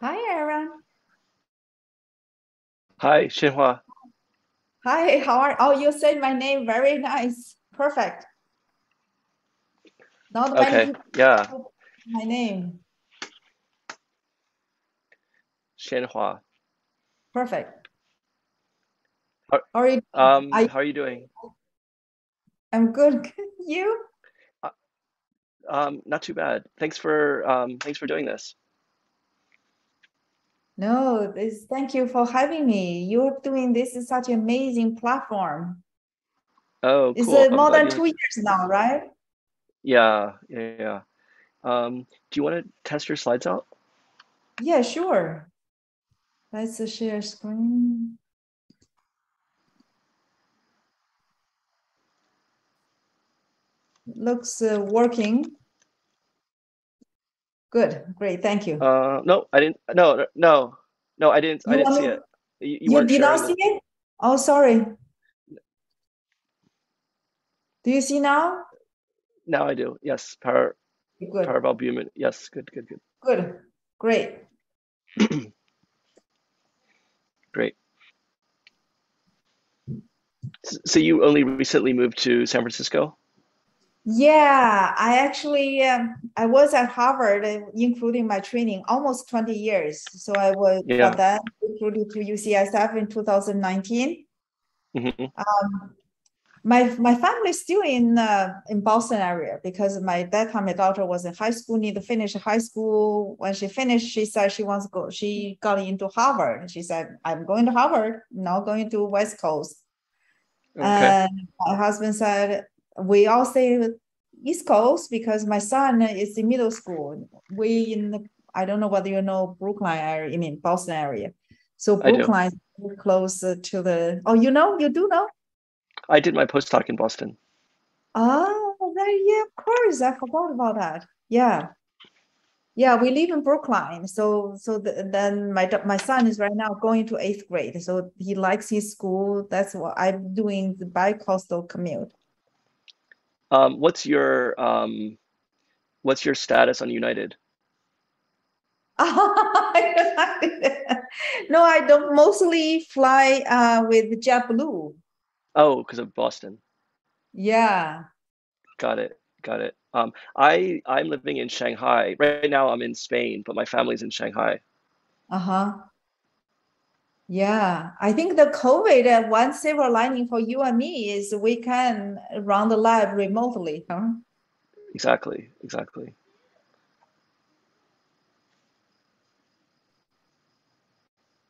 Hi, Aaron. Hi, Xianhua. Hi, how are? Oh, you said my name very nice. Perfect. Not okay. Yeah. My name. Xianhua. Perfect. How, how are you? Um, I, how are you doing? I'm good. you? Uh, um, not too bad. Thanks for um, thanks for doing this. No, this, thank you for having me. You're doing this is such an amazing platform. Oh, It's cool. uh, more than two years now, right? Yeah, yeah, yeah. Um, do you want to test your slides out? Yeah, sure. Let's share screen. Looks uh, working. Good, great, thank you. Uh, no, I didn't. No, no, no, I didn't. I didn't see it. You, you You did not see it? Oh, sorry. Do you see now? Now I do. Yes, power Good, parvalbumin. Yes, good, good, good. good, great. Great. So you only recently moved to San Francisco? Yeah, I actually um, I was at Harvard, uh, including my training, almost 20 years. So I was Yeah. that recruited to UCSF in 2019. hmm Um, my my family is still in uh, in Boston area because my that time my daughter was in high school, need to finish high school. When she finished, she said she wants to go. She got into Harvard. She said, "I'm going to Harvard, not going to West Coast." Okay. And my husband said, we all say East Coast because my son is in middle school. We in the, I don't know whether you know Brookline area, I mean Boston area. So. Brookline is close uh, to the, oh, you know, you do know? I did my postdoc in Boston. Oh, yeah, of course. I forgot about that. Yeah. Yeah, we live in Brookline. So so the, then my my son is right now going to eighth grade. So he likes his school. That's what I'm doing the bi-coastal commute. Um, what's your um, what's your status on United? No, I don't mostly fly uh, with JetBlue. Oh, because of Boston. Yeah. Got it. Got it. Um, I I'm living in Shanghai. Right now I'm in Spain, but my family's in Shanghai. Uh-huh. Yeah. I think the COVID, uh, one silver lining for you and me is we can run the lab remotely, huh? Exactly. Exactly.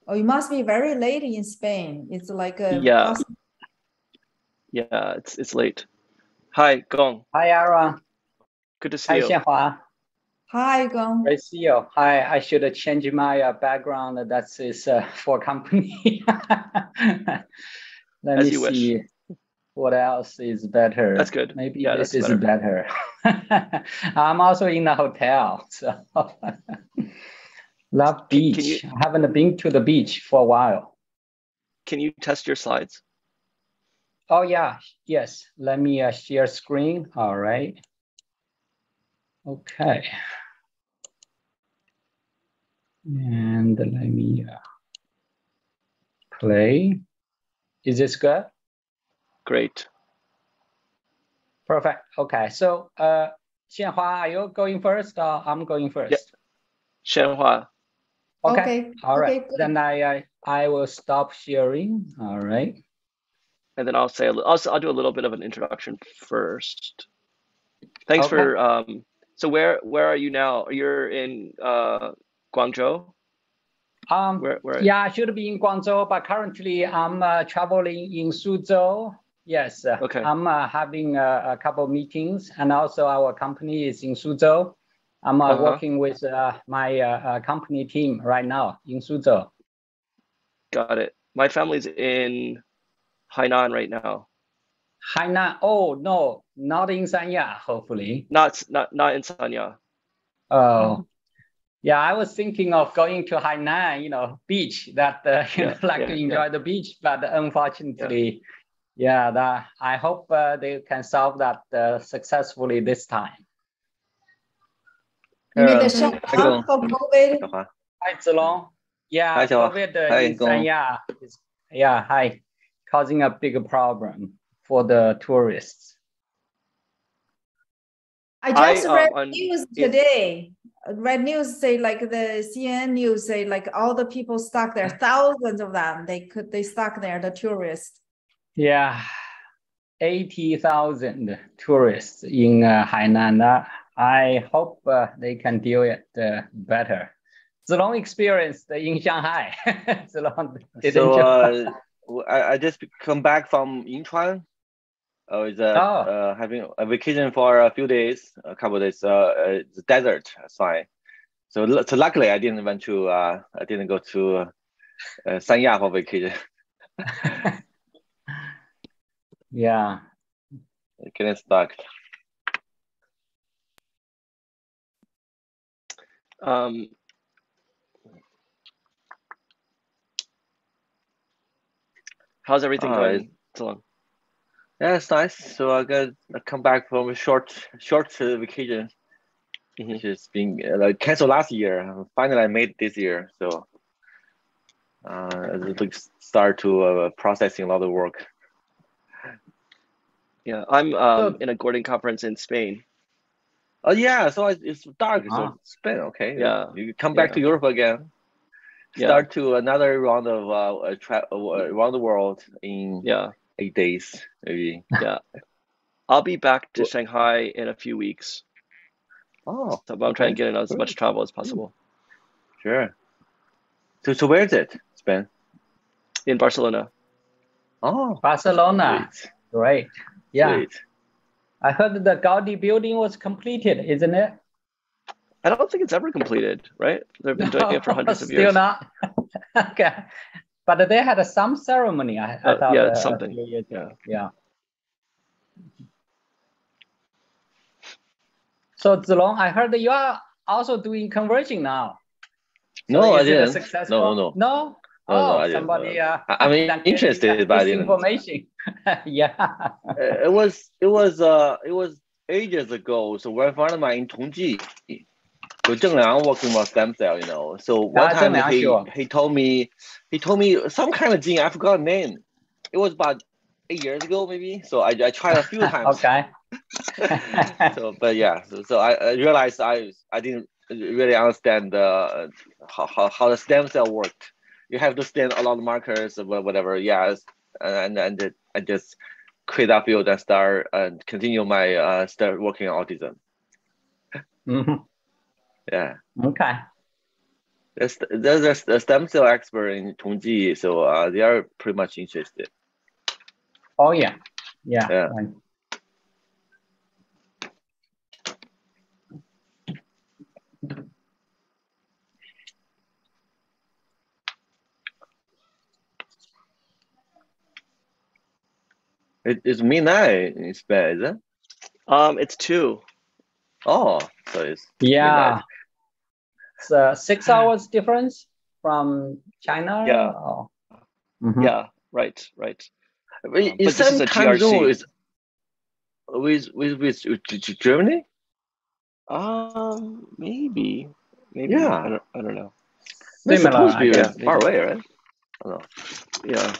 Oh, you must be very late in Spain. It's like a Yeah. past. Yeah. It's it's late. Hi, Gong. Hi, Ara. Good to see Hi, you. Xianhua. Hi, Gong. Great to see you. Hi, I should change my uh, background. That's is uh, for company. Let As me you wish. see what else is better. That's good. Maybe Yeah, this is better. I'm also in the hotel, so love Can- can beach. you- I haven't been to the beach for a while. Can you test your slides? Oh yeah, yes. Let me uh, share screen. All right. Okay. And let me uh, play. Is this good? Great. Perfect. Okay. So, uh, Xianhua, are you going first or I'm going first? Xianhua. Okay. Okay. All right. Okay. Then I, I I will stop sharing. All right. and then I'll say a li- I'll, s- I'll do a little bit of an introduction first. Thanks Okay. for um. So where where are you now? You're in uh Guangzhou. Um. Where where? Yeah, I should be in Guangzhou, but currently I'm uh, traveling in Suzhou. Yes, uh, Okay. I'm uh, having a, a couple meetings, and also our company is in Suzhou. I'm uh, Uh-huh. working with uh, my uh, uh, company team right now in Suzhou. Got it. My family's in Hainan right now. Hainan. Oh no, not in Sanya. Hopefully. Not not not in Sanya. Oh. Yeah, I was thinking of going to Hainan, you know, beach that uh, you Yeah, know, like to yeah, enjoy the beach, but unfortunately, yeah, that I hope uh, they can solve that uh, successfully this time. You mean the Uh, shutdown for COVID? Hi, Zilong. Yeah, Hi, Xiao. COVID uh, Hi, in Sanya is yeah, hi, causing a big problem for the tourists. I I, just um, read on- news today. Uh, Read news say like the CNN news say like all the people stuck there, thousands of them. They could they stuck there, the tourists. Yeah, 80,000 tourists in uh, Hainan. Uh, I hope uh, they can deal it uh, better. Zilong experienced in Shanghai. Zilong didn't So you? uh, w- I, I just come back from Yinchuan. I was uh, Oh. uh, having a vacation for a few days, a couple of days. Uh, uh, the desert, that's why. So, so luckily I didn't went to. Uh, I didn't go to uh, uh, Sanya for vacation. yeah. Getting stuck. Um, how's everything Uh, going, Zilong? Yeah, it's nice. So I got I come back from a short short uh, vacation, Mhm. which is being uh, like canceled last year. Finally, I made it this year. So uh, it's like start to uh, processing a lot of work. Yeah, I'm um, So- in a Gordon conference in Spain. Oh yeah, so it's, it's dark. So Ah. it's Spain, okay. Yeah, You come back yeah. to Europe again. Yeah. Start to another round of uh, uh, tra- around the world in Yeah, eight days, maybe. yeah. I'll be back to Well- Shanghai in a few weeks. Oh, So I'm trying to get in as much travel as possible Sure. So, so where is it, Spain? in Barcelona. Oh, Barcelona. great. Great. Yeah. Great. I heard the Gaudi building was completed, isn't it? I don't think it's ever completed, right? They've been doing it for hundreds of years. Still not. okay. But they had some ceremony. I, I Uh, thought. yeah, uh, something. a Yeah. Yeah. So Zilong, I heard that you are also doing conversion now. So No, I is it a didn't. No, no, no. No. No, oh, no, I didn't, somebody. no. Uh, I- I mean, that gave interested, you but I this didn't. Information. yeah. Uh, it was it was uh it was ages ago. So one friend of mine in Tongji, so Zheng Liang working on stem cell, you know. So one time he sure. he told me he told me some kind of gene. I forgot the name. It was about eight years ago, maybe. So I, I tried a few times. okay. so but yeah, so, so I, I realized I I didn't really understand the how, how, how the stem cell worked. You have to stand a lot of markers or whatever. Yeah, and and I just quit that field and start and continue my uh start working on autism. Mhm. Yeah, Okay. there's there's a stem cell expert in Tongji, so uh, they are pretty much interested. Oh yeah. Yeah. Yeah. right. It, it's midnight in Spain, is it? Um, it's two. Oh, so it's Yeah. midnight. It's uh, six hours difference from China. Yeah. or- Mhm. Yeah, right, right. But Um, in some is a time zone is with with with, with G- G- Germany. Um, maybe, maybe. Yeah. I don't, I don't know. It's Similar, supposed to be guess. far away, right? I don't know. Yeah.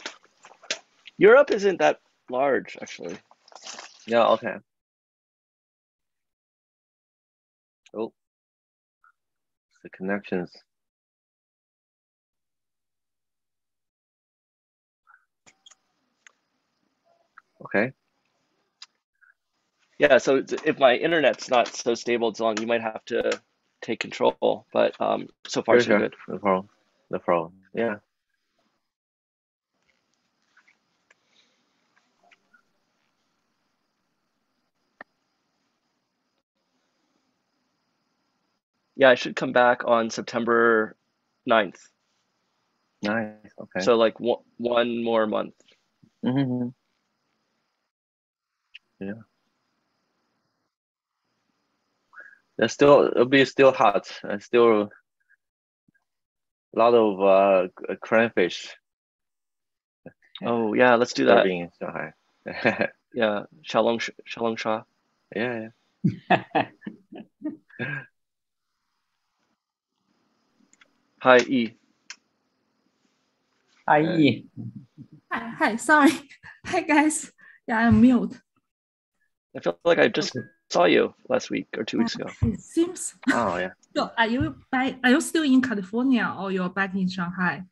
Europe isn't that large, actually. Yeah. Okay. The connections. Okay. Yeah, so if my internet's not so stable, it's long, you might have to take control. But um, so far, Sure, so sure. good. No problem. No problem. Yeah. Yeah, I should come back on September 9th. Nice. Okay. So like one, one more month. hmm Yeah. It's still it'll be still hot. and still a lot of uh cranfish Oh yeah, let's do that. serving in Shanghai. yeah, Yeah, Shalong Shalong Sha. yeah. Hi E. Hi. E. Hi, hi, sorry. Hi, guys. Yeah, I'm mute. I feel like I just saw you last week or two weeks ago. Oh, it seems. Oh yeah. So, are you back? Are you still in California or you're back in Shanghai?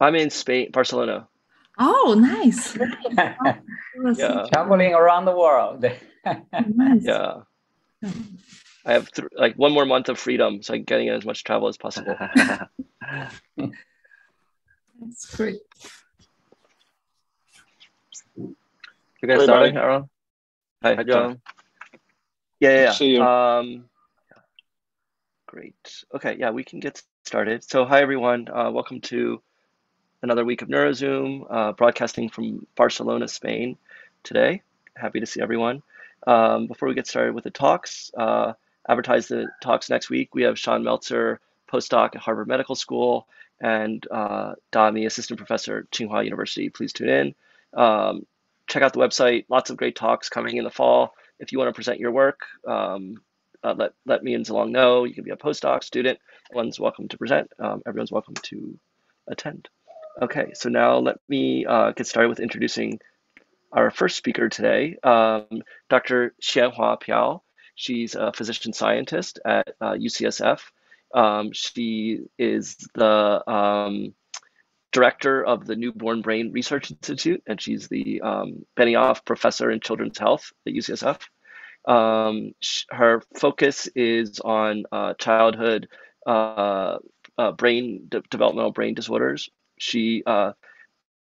I'm in Spain, Barcelona. Oh, nice. Yeah. Traveling around the world. Nice. Yeah. I have th- like one more month of freedom, so I'm getting in as much travel as possible. That's great. You guys Bye-bye. starting, Aaron? Hi, Hi, John. John. Yeah, yeah, yeah. See you. Um, great. Okay, yeah, we can get started. So, hi everyone. Uh, welcome to another week of NeuroZoom, uh, broadcasting from Barcelona, Spain today. Happy to see everyone. Um, before we get started with the talks, uh, advertise the talks next week. We have Sean Meltzer, postdoc at Harvard Medical School, and uh, assistant professor at Tsinghua University. Please tune in. Um, check out the website. Lots of great talks coming in the fall. If you want to present your work, um, uh, let let me and Zilong know. You can be a postdoc, student. Everyone's welcome to present. Um, everyone's welcome to attend. Okay, so now let me uh, get started with introducing our first speaker today, um, Dr. Xianhua Piao. She's a physician scientist at uh, UCSF. Um, she is the um, director of the Newborn Brain Research Institute, and she's the um, Benioff Professor in Children's Health at UCSF. Um, her focus is on uh, childhood uh, uh, brain de- developmental brain disorders. She uh,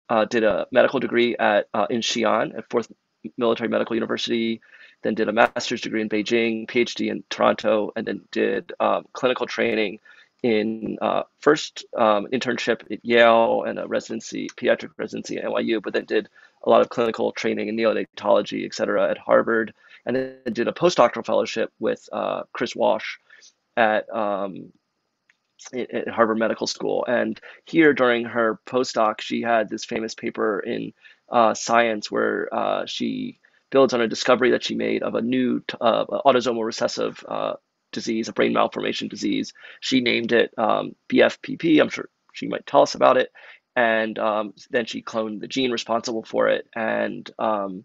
uh, did a medical degree at uh, in Xi'an at Fourth Military Medical University, then did a master's degree in Beijing, PhD in Toronto, and then did um, clinical training in uh, first um, internship at Yale and a residency, pediatric residency at NYU, but then did a lot of clinical training in neonatology, et cetera, at Harvard, and then did a postdoctoral fellowship with uh, Chris Walsh at um, at Harvard Medical School. And here during her postdoc, she had this famous paper in uh, Science where uh, she builds on a discovery that she made of a new uh, autosomal recessive uh, disease, a brain malformation disease. She named it um, BFPP. I'm sure she might tell us about it. And um, then she cloned the gene responsible for it. And um,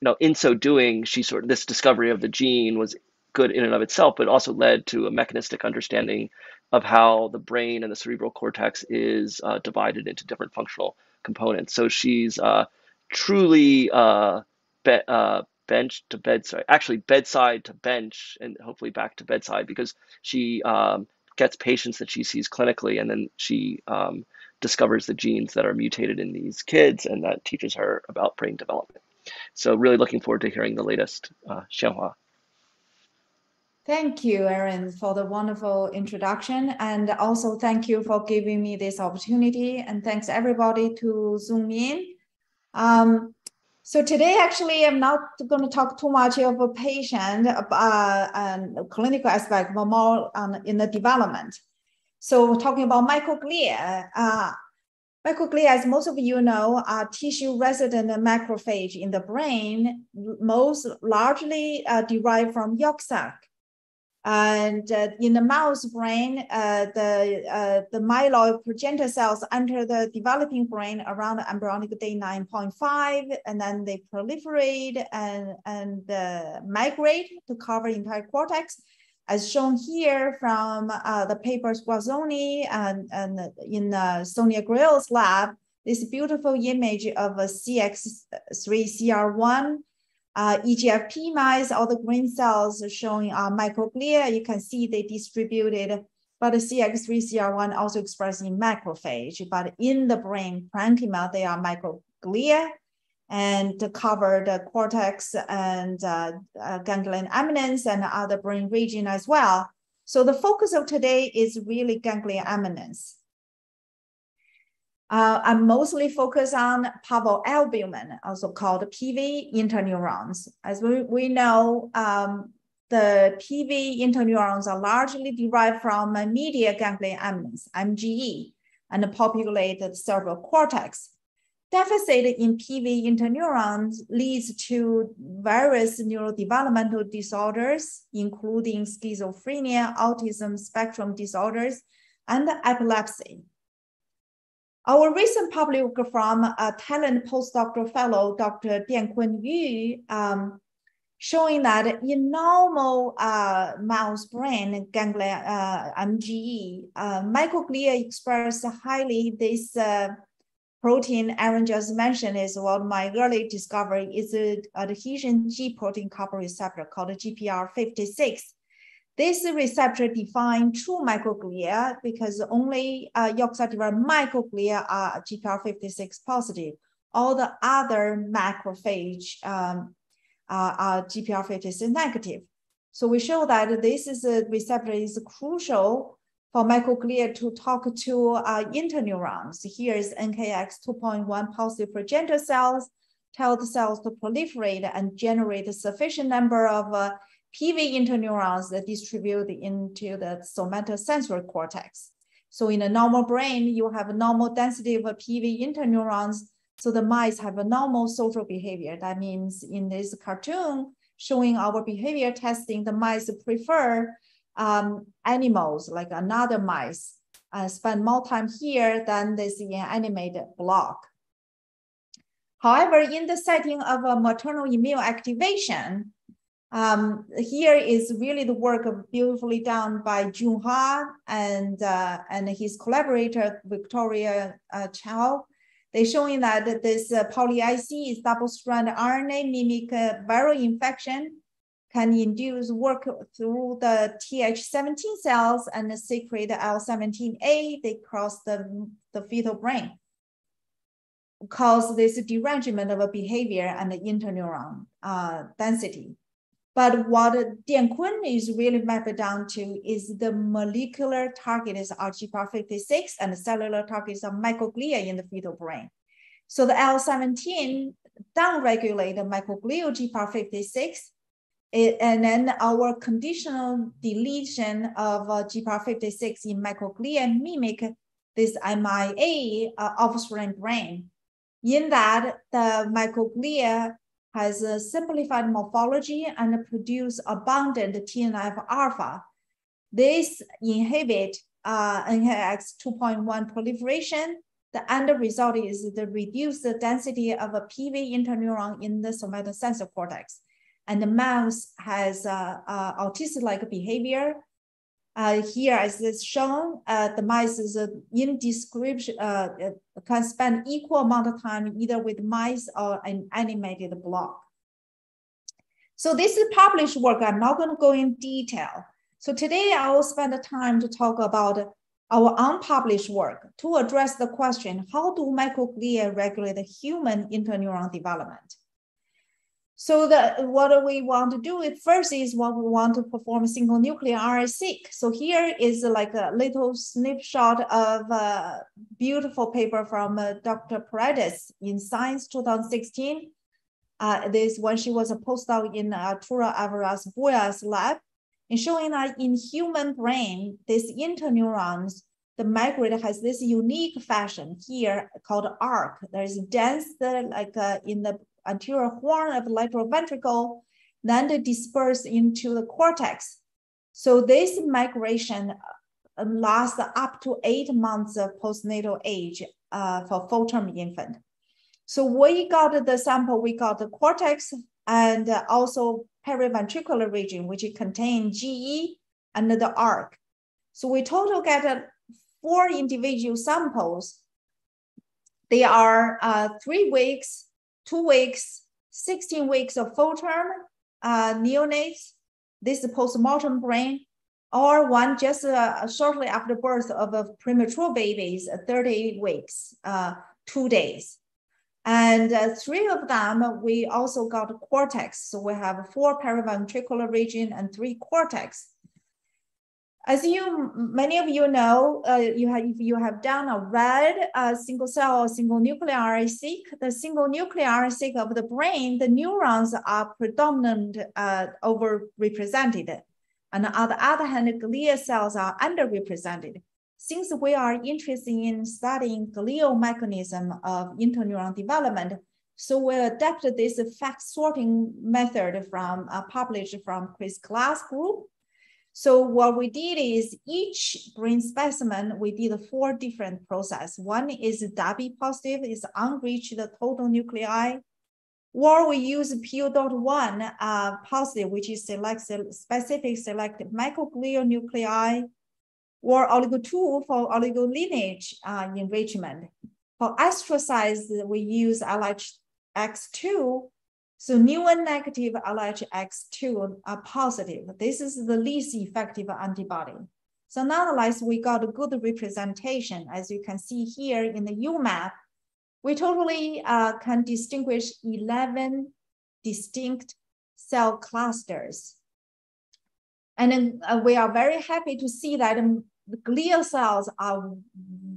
you know, in so doing, she sort of this discovery of the gene was good in and of itself, but also led to a mechanistic understanding of how the brain and the cerebral cortex is uh, divided into different functional components. So she's uh, truly uh, uh, bench to bedside, actually bedside to bench, and hopefully back to bedside because she um, gets patients that she sees clinically, and then she um, discovers the genes that are mutated in these kids, and that teaches her about brain development. So really looking forward to hearing the latest, uh, Xianhua. Thank you, Aaron, for the wonderful introduction. And also thank you for giving me this opportunity. And thanks everybody to Zoom in. Um, so today, actually, I'm not going to talk too much of a patient uh, and clinical aspect, but more um, in the development. So talking about microglia, uh, Microglia, as most of you know, are tissue resident macrophage in the brain, most largely uh, derived from yolk sac. And uh, in the mouse brain, uh, the, uh, the myeloid progenitor cells enter the developing brain around embryonic day 9.5, and then they proliferate and, and uh, migrate to cover entire cortex. As shown here from uh, the papers Squarzoni and, and in uh, Sonia Garel's lab, this beautiful image of a CX3CR1 uh, EGFP mice, all the green cells are showing uh, microglia. You can see they distributed, but the CX3CR1 also expressed in macrophage, but in the brain parenchyma, they are microglia and cover the cortex and uh, uh, ganglion eminence and other brain region as well. So the focus of today is really ganglion eminence. Uh, I'm mostly focused on parvalbumin, also called PV interneurons. As we, we know, um, the PV interneurons are largely derived from a medial ganglion eminence, MGE, and populate the cerebral cortex. Deficit in PV interneurons leads to various neurodevelopmental disorders, including schizophrenia, autism spectrum disorders, and epilepsy. Our recent public from a talent postdoctoral fellow, Dr. Diankun Yu, um, showing that in normal uh, mouse brain ganglia uh, MGE, uh, microglia express highly this uh, protein Aaron just mentioned is what my early discovery is an adhesion G protein coupled receptor called GPR56. This receptor defines true microglia because only uh, Yolk-derived microglia are GPR56 positive. All the other macrophage um, uh, are GPR56 negative. So we show that this is a receptor is crucial for microglia to talk to uh, interneurons. Here is NKX 2.1 positive progenitor cells, tell the cells to proliferate and generate a sufficient number of uh, PV interneurons that distribute into the somatosensory cortex. So in a normal brain, you have a normal density of PV interneurons. So the mice have a normal social behavior. That means in this cartoon showing our behavior testing, the mice prefer um, animals like another mice uh, spend more time here than this animated block. However, in the setting of a maternal immune activation, um, here is really the work of beautifully done by Jun Huh and, uh, and his collaborator, Victoria uh, Choi. They're showing that this uh, poly-IC is double-strand RNA mimic viral infection can induce work through the Th17 cells and secrete L17A. They cross the, the fetal brain, cause this derangement of a behavior and the interneuron uh, density. But what Diankun is really mapped down to is the molecular target is our GPR56 and the cellular targets are microglia in the fetal brain. So the L17 downregulate the microglial GPR56 and then our conditional deletion of uh, GPR56 in microglia mimic this MIA uh, offspring brain. In that, the microglia has a simplified morphology and produce abundant TNF alpha. This inhibit uh, NKX 2.1 proliferation. The end result is the reduced density of a PV interneuron in the somatosensor cortex. And the mouse has uh, uh, autistic-like behavior. Uh, here, as is shown, uh, the mice is uh, in description, uh, can spend equal amount of time either with mice or an animated block. So this is published work. I'm not going to go in detail. So today I will spend the time to talk about our unpublished work to address the question, how do microglia regulate human interneuron development? So the, what we want to do first is what we want to perform single nuclear RNA-seq. So here is like a little snapshot of a beautiful paper from uh, Dr. Paredes in Science 2016. Uh, this when she was a postdoc in Arturo Alvarez Buylla's lab, and showing that in human brain, these interneurons, the migrate has this unique fashion here called arc. There is dense like uh, in the anterior horn of the lateral ventricle, then they disperse into the cortex. So this migration uh, lasts up to eight months of postnatal age uh, for full-term infant. So we got the sample, we got the cortex and also periventricular region, which contain GE and the ARC. So we total get four individual samples. They are uh, three weeks, two weeks, 16 weeks of full term uh, neonates, this postmortem brain, or one just uh, shortly after birth of a premature babies, 30 weeks, uh, two days. And uh, three of them, we also got cortex. So we have four periventricular region and three cortex. As you, many of you know, uh, you have, if you have done a red uh, single cell or single nuclear RNA-seq, the single nuclear RNA-seq of the brain, the neurons are predominant uh, overrepresented. And on the other hand, glial cells are underrepresented. Since we are interested in studying glial mechanism of interneuron development, so we adapted this FACS sorting method from uh, published from Chris Glass group So what we did is each brain specimen, we did four different process. One is DAPI positive, is unreached total nuclei. Or we use PU.1 uh, positive, which is select, specific selected microglial nuclei, or oligo2 for oligolineage uh, enrichment. For astrocytes, we use LHX2 so NeuN and negative LHX2 are positive. This is the least effective antibody. So nonetheless, we got a good representation. As you can see here in the UMAP, we totally uh, can distinguish 11 distinct cell clusters. And then uh, we are very happy to see that um, the glial cells are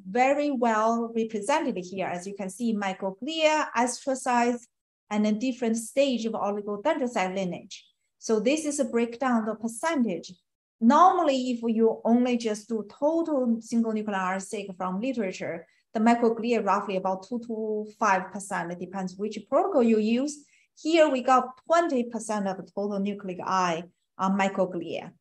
very well represented here. As you can see, microglia, astrocytes, and a different stage of oligodendrocyte lineage. So this is a breakdown of percentage. Normally, if you only just do total single nuclear RNA from literature, the microglia roughly about two to 5%, it depends which protocol you use. Here we got 20% of the total nuclei on microglia.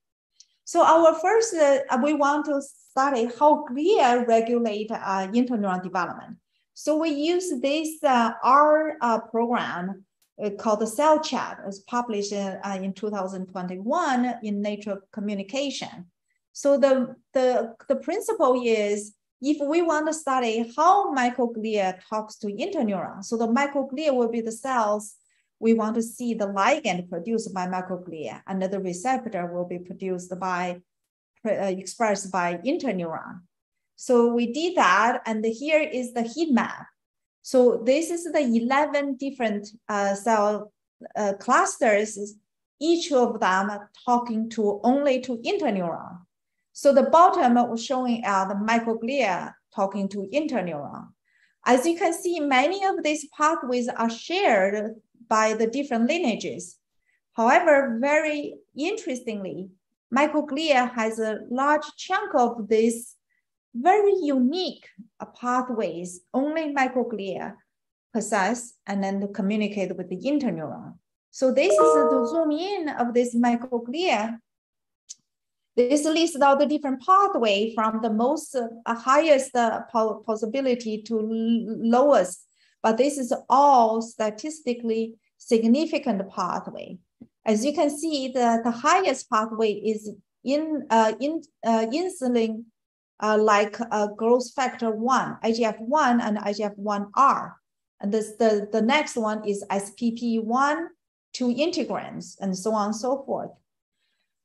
So our first, uh, we want to study how glia regulate uh, interneuron development. So we use this uh, R uh, program uh, called the Cell Chat. It was published uh, in 2021 in Nature Communication. So the, the, the principle is if we want to study how microglia talks to interneuron, so the microglia will be the cells we want to see the ligand produced by microglia, and the receptor will be produced by, uh, expressed by interneuron. So we did that, and here is the heat map. So this is the 11 different uh, cell uh, clusters, each of them talking to only to interneuron. So the bottom was showing uh, the microglia talking to interneuron. As you can see, many of these pathways are shared by the different lineages. However, very interestingly, microglia has a large chunk of this very unique pathways only microglia possess and then to communicate with the interneuron. So this is the zoom in of this microglia. This lists out the different pathway from the most uh, highest uh, possibility to lowest, but this is all statistically significant pathway. As you can see, the, the highest pathway is in, uh, in uh, insulin uh, like uh, growth factor 1, IGF-1 and IGF-1R. And this, the, the next one is SPP1, two integrins, and so on and so forth.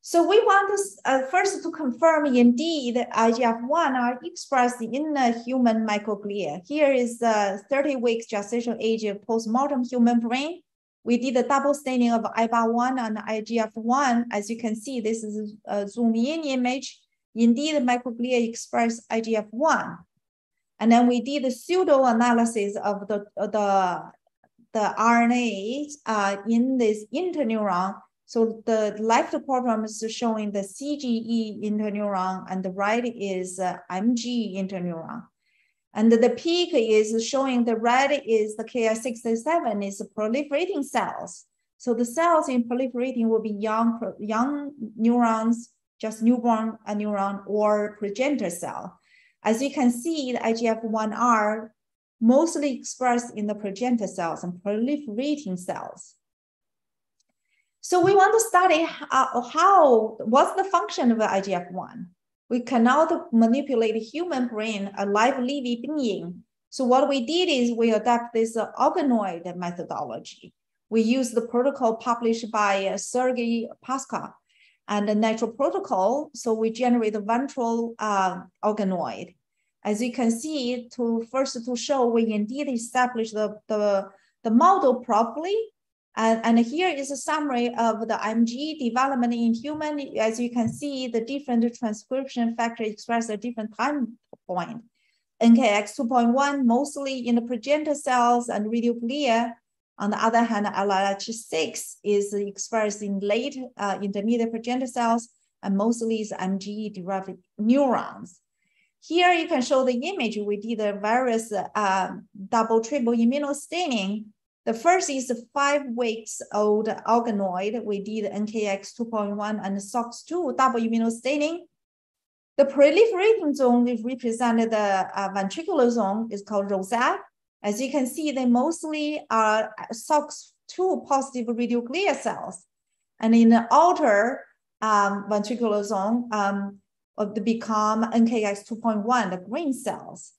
So we want to uh, first to confirm indeed IGF-1 are expressed in the human microglia. Here is the 30 weeks gestation age of postmortem human brain. We did a double staining of IBA1 and IGF-1. As you can see, this is a zoom in image. Indeed, microglia express IGF-1. And then we did a pseudo analysis of the, the, the RNA uh, in this interneuron. So the left quadrant is showing the CGE interneuron and the right is uh, MG interneuron. And the peak is showing the red is the Ki67 is proliferating cells. So the cells in proliferating will be young, young neurons just newborn a neuron or progenitor cell. As you can see, the IGF-1R mostly expressed in the progenitor cells and proliferating cells. So we want to study how, how what's the function of the IGF-1? We cannot manipulate human brain, a live living being. So what we did is we adapt this uh, organoid methodology. We use the protocol published by uh, Sergey Paskov and the natural protocol. So we generate the ventral uh, organoid. As you can see, to first to show we indeed establish the, the, the model properly. And, and here is a summary of the MG development in human. As you can see, the different transcription factor expressed at different time point. NKX 2.1 mostly in the progenitor cells and radioglia, on the other hand, LH6 is expressed in late uh, intermediate progenitor cells and mostly is MGE-derived neurons. Here you can show the image. We did a various uh, double triple immunostaining The first is five weeks old organoid. We did NKX 2.1 and SOX2 double immunostaining. The proliferating zone is represented the uh, ventricular zone is called ROSAC. As you can see, they mostly are SOX2 positive radioglial cells. And in the outer um, ventricular zone, um, of the become NKX 2.1, the green cells.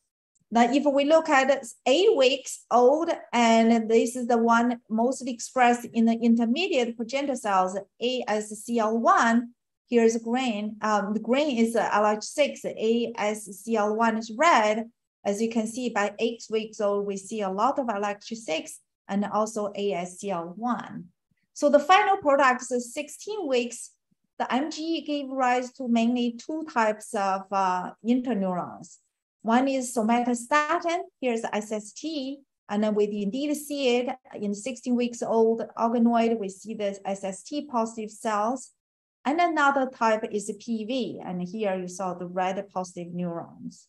Now, if we look at eight weeks old, and this is the one mostly expressed in the intermediate progenitor cells, ASCL1, here's green. Um, the green is LH6, ASCL1 is red. As you can see, by eight weeks old, we see a lot of LH6 and also ASCL1. So the final product is 16 weeks. The MG gave rise to mainly two types of uh, interneurons. One is somatostatin, here's SST, and then we indeed see it in 16 weeks old organoid, we see the SST positive cells. And another type is PV, and here you saw the red positive neurons.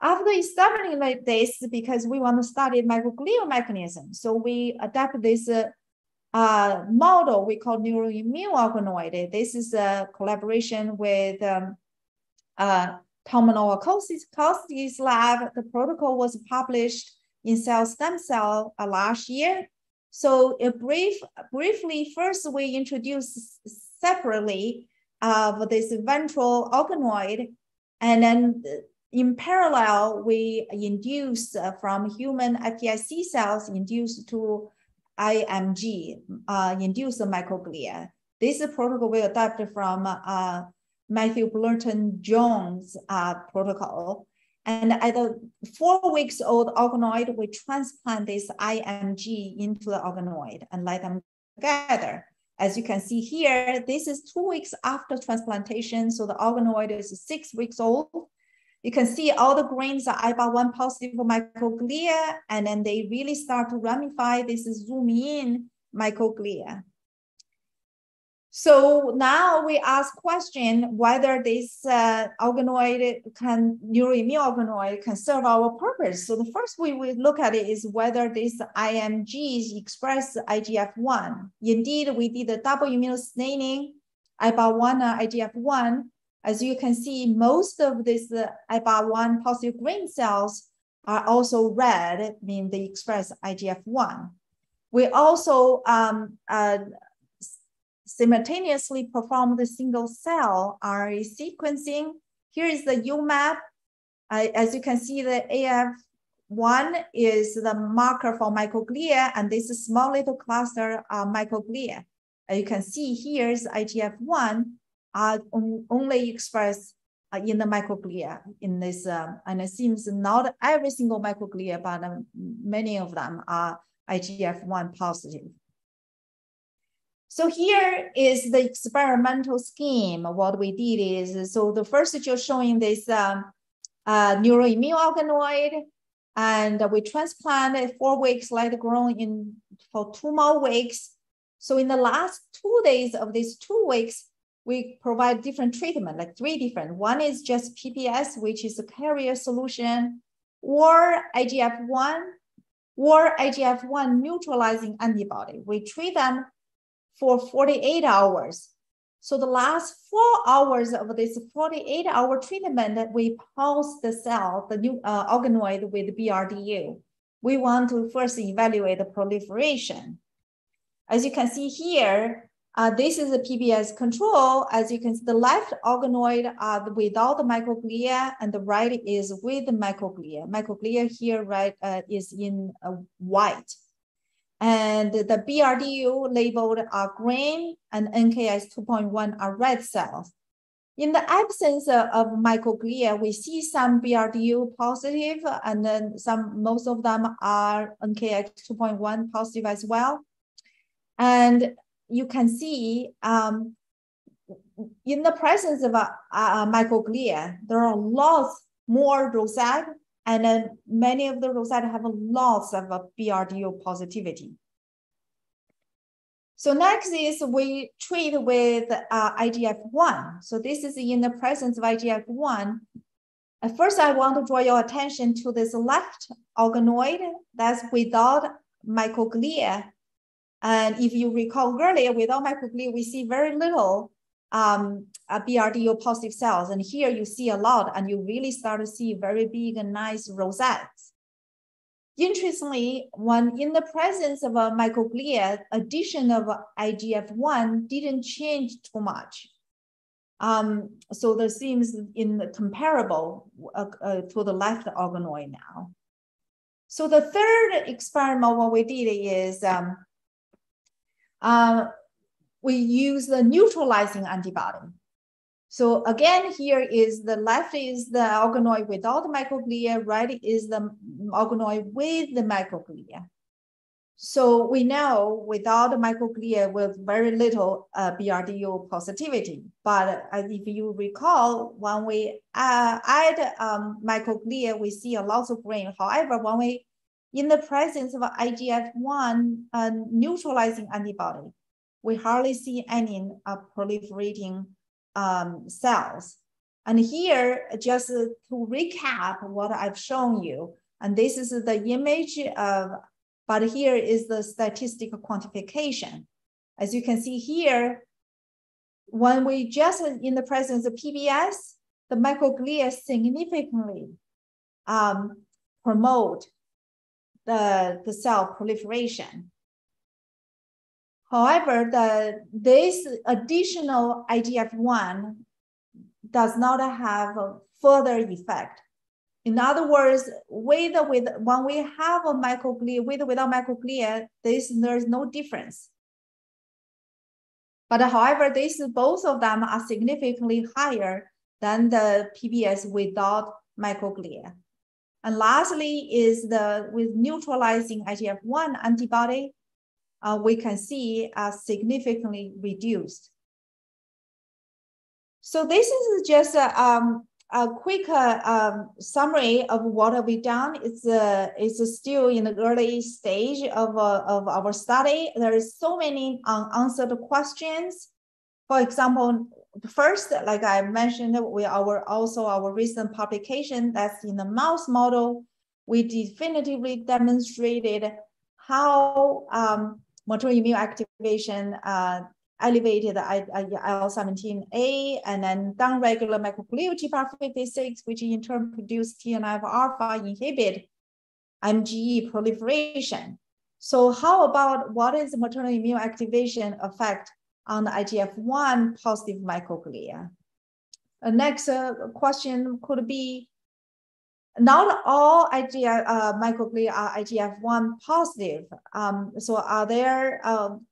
After establishing this, because we want to study microglial mechanism, so we adapt this uh, uh, model we call neuroimmune organoid. This is a collaboration with um, uh, Tom Nowakowski's lab. The protocol was published in Cell Stem Cell uh, last year. So a brief, briefly, first we introduce separately of this ventral organoid, and then in parallel, we induce uh, from human iPSC cells induced to IMG, uh, induced microglia. This protocol we adapted from uh, Matthew Blurton Jones uh, protocol. And at the four weeks old organoid, we transplant this IMG into the organoid and let them gather. As you can see here, this is two weeks after transplantation. So the organoid is six weeks old. You can see all the grains are IBA1 positive for microglia, and then they really start to ramify. This is zoom in microglia. So now we ask question whether this uh, organoid can, neuroimmune organoid can serve our purpose. So the first way we look at it is whether this IMG express IGF-1. Indeed, we did a double immunostaining IBA1 IGF-1. As you can see, most of these uh, IBA1 positive green cells are also red, mean they express IGF-1. We also um, uh, simultaneously perform the single cell RNA sequencing. Here is the UMAP. Uh, as you can see, the AF1 is the marker for microglia, and this small little cluster are microglia. Uh, you can see here is IGF-1 are on, only expressed uh, in the microglia in this, um, and it seems not every single microglia, but um, many of them are IGF-1 positive. So here is the experimental scheme. What we did is, so the first just showing this um, uh, neuroimmune organoid, and we transplanted four weeks later growing in for two more weeks. So in the last two days of these two weeks, we provide different treatment, like three different. One is just PPS, which is a carrier solution, or IGF-1, or IGF-1 neutralizing antibody. We treat them for 48 hours. So the last four hours of this 48 hour treatment, that we pulse the cell, the new uh, organoid with BRDU. We want to first evaluate the proliferation. As you can see here, uh, this is the PBS control. As you can see, the left organoid are without the microglia and the right is with the microglia. Microglia here right uh, is in uh, white. And the BRDU labeled are green and NKX 2.1 are red cells. In the absence of microglia, we see some BRDU positive and then some, most of them are NKX 2.1 positive as well. And you can see um, in the presence of a, a microglia, there are lots more rosette and then many of the rosette have lots of BRDU positivity. So next is we treat with uh, IGF-1. So this is in the presence of IGF-1. At first, I want to draw your attention to this left organoid that's without microglia. And if you recall earlier, without microglia, we see very little um, BRDO positive cells. And here you see a lot, and you really start to see very big and nice rosettes. Interestingly, when in the presence of a microglia, addition of IGF-1 didn't change too much. Um, so there seems in the comparable uh, uh, to the left organoid now. So the third experiment, what we did is um, uh, we use the neutralizing antibody. So again, here is the left is the organoid without the microglia, right is the organoid with the microglia. So we know without the microglia with very little uh, BRDO positivity. But uh, if you recall, when we uh, add um, microglia, we see a lot of green. However, when we, in the presence of IGF-1 uh, neutralizing antibody, we hardly see any uh, proliferating um, cells. And here, just to recap what I've shown you, and this is the image of, but here is the statistical quantification. As you can see here, when we just in the presence of PBS, the microglia significantly um, promote the, the cell proliferation. However, the, this additional IGF-1 does not have a further effect. In other words, with with when we have a microglia, with without microglia, this there's no difference. But however, this both of them are significantly higher than the PBS without microglia. And lastly is the with neutralizing IGF-1 antibody, uh, we can see are significantly reduced. So this is just a, um, a quick uh, um, summary of what have we done. It's, uh, it's still in the early stage of, uh, of our study. There is so many unanswered questions. For example, first, like I mentioned, we our also our recent publication that's in the mouse model, we definitively demonstrated how um, maternal immune activation uh, elevated IL-17A and then downregulate microglial TPR56, which in turn produce TNF-alpha inhibit MGE proliferation. So how about what is maternal immune activation effect on the IGF-1 positive microglia? The next uh, question could be, not all IGF, uh, microglia are IGF-1 positive. Um, so are there um,